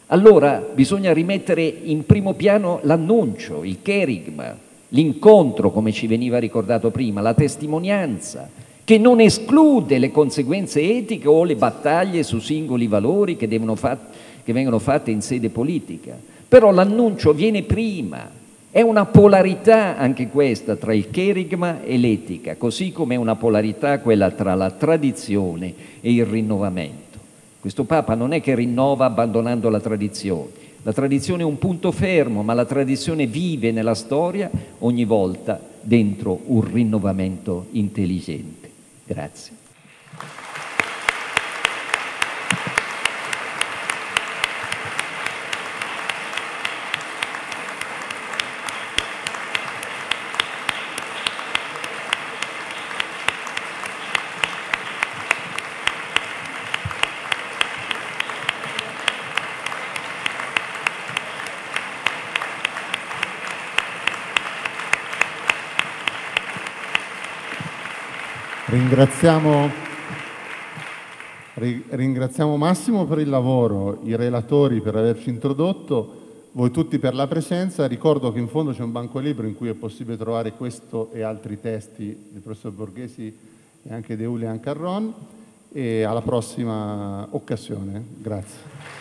allora bisogna rimettere in primo piano l'annuncio, il cherigma, l'incontro, come ci veniva ricordato prima, la testimonianza, che non esclude le conseguenze etiche o le battaglie su singoli valori che fare che vengono fatte in sede politica, però l'annuncio viene prima, è una polarità anche questa tra il cherigma e l'etica, così come è una polarità quella tra la tradizione e il rinnovamento. Questo Papa non è che rinnova abbandonando la tradizione, la tradizione è un punto fermo, ma la tradizione vive nella storia ogni volta dentro un rinnovamento intelligente. Grazie. Ringraziamo, ringraziamo Massimo per il lavoro, i relatori per averci introdotto, voi tutti per la presenza. Ricordo che in fondo c'è un banco libro in cui è possibile trovare questo e altri testi del professor Borghesi e anche di Julian Carron e alla prossima occasione. Grazie.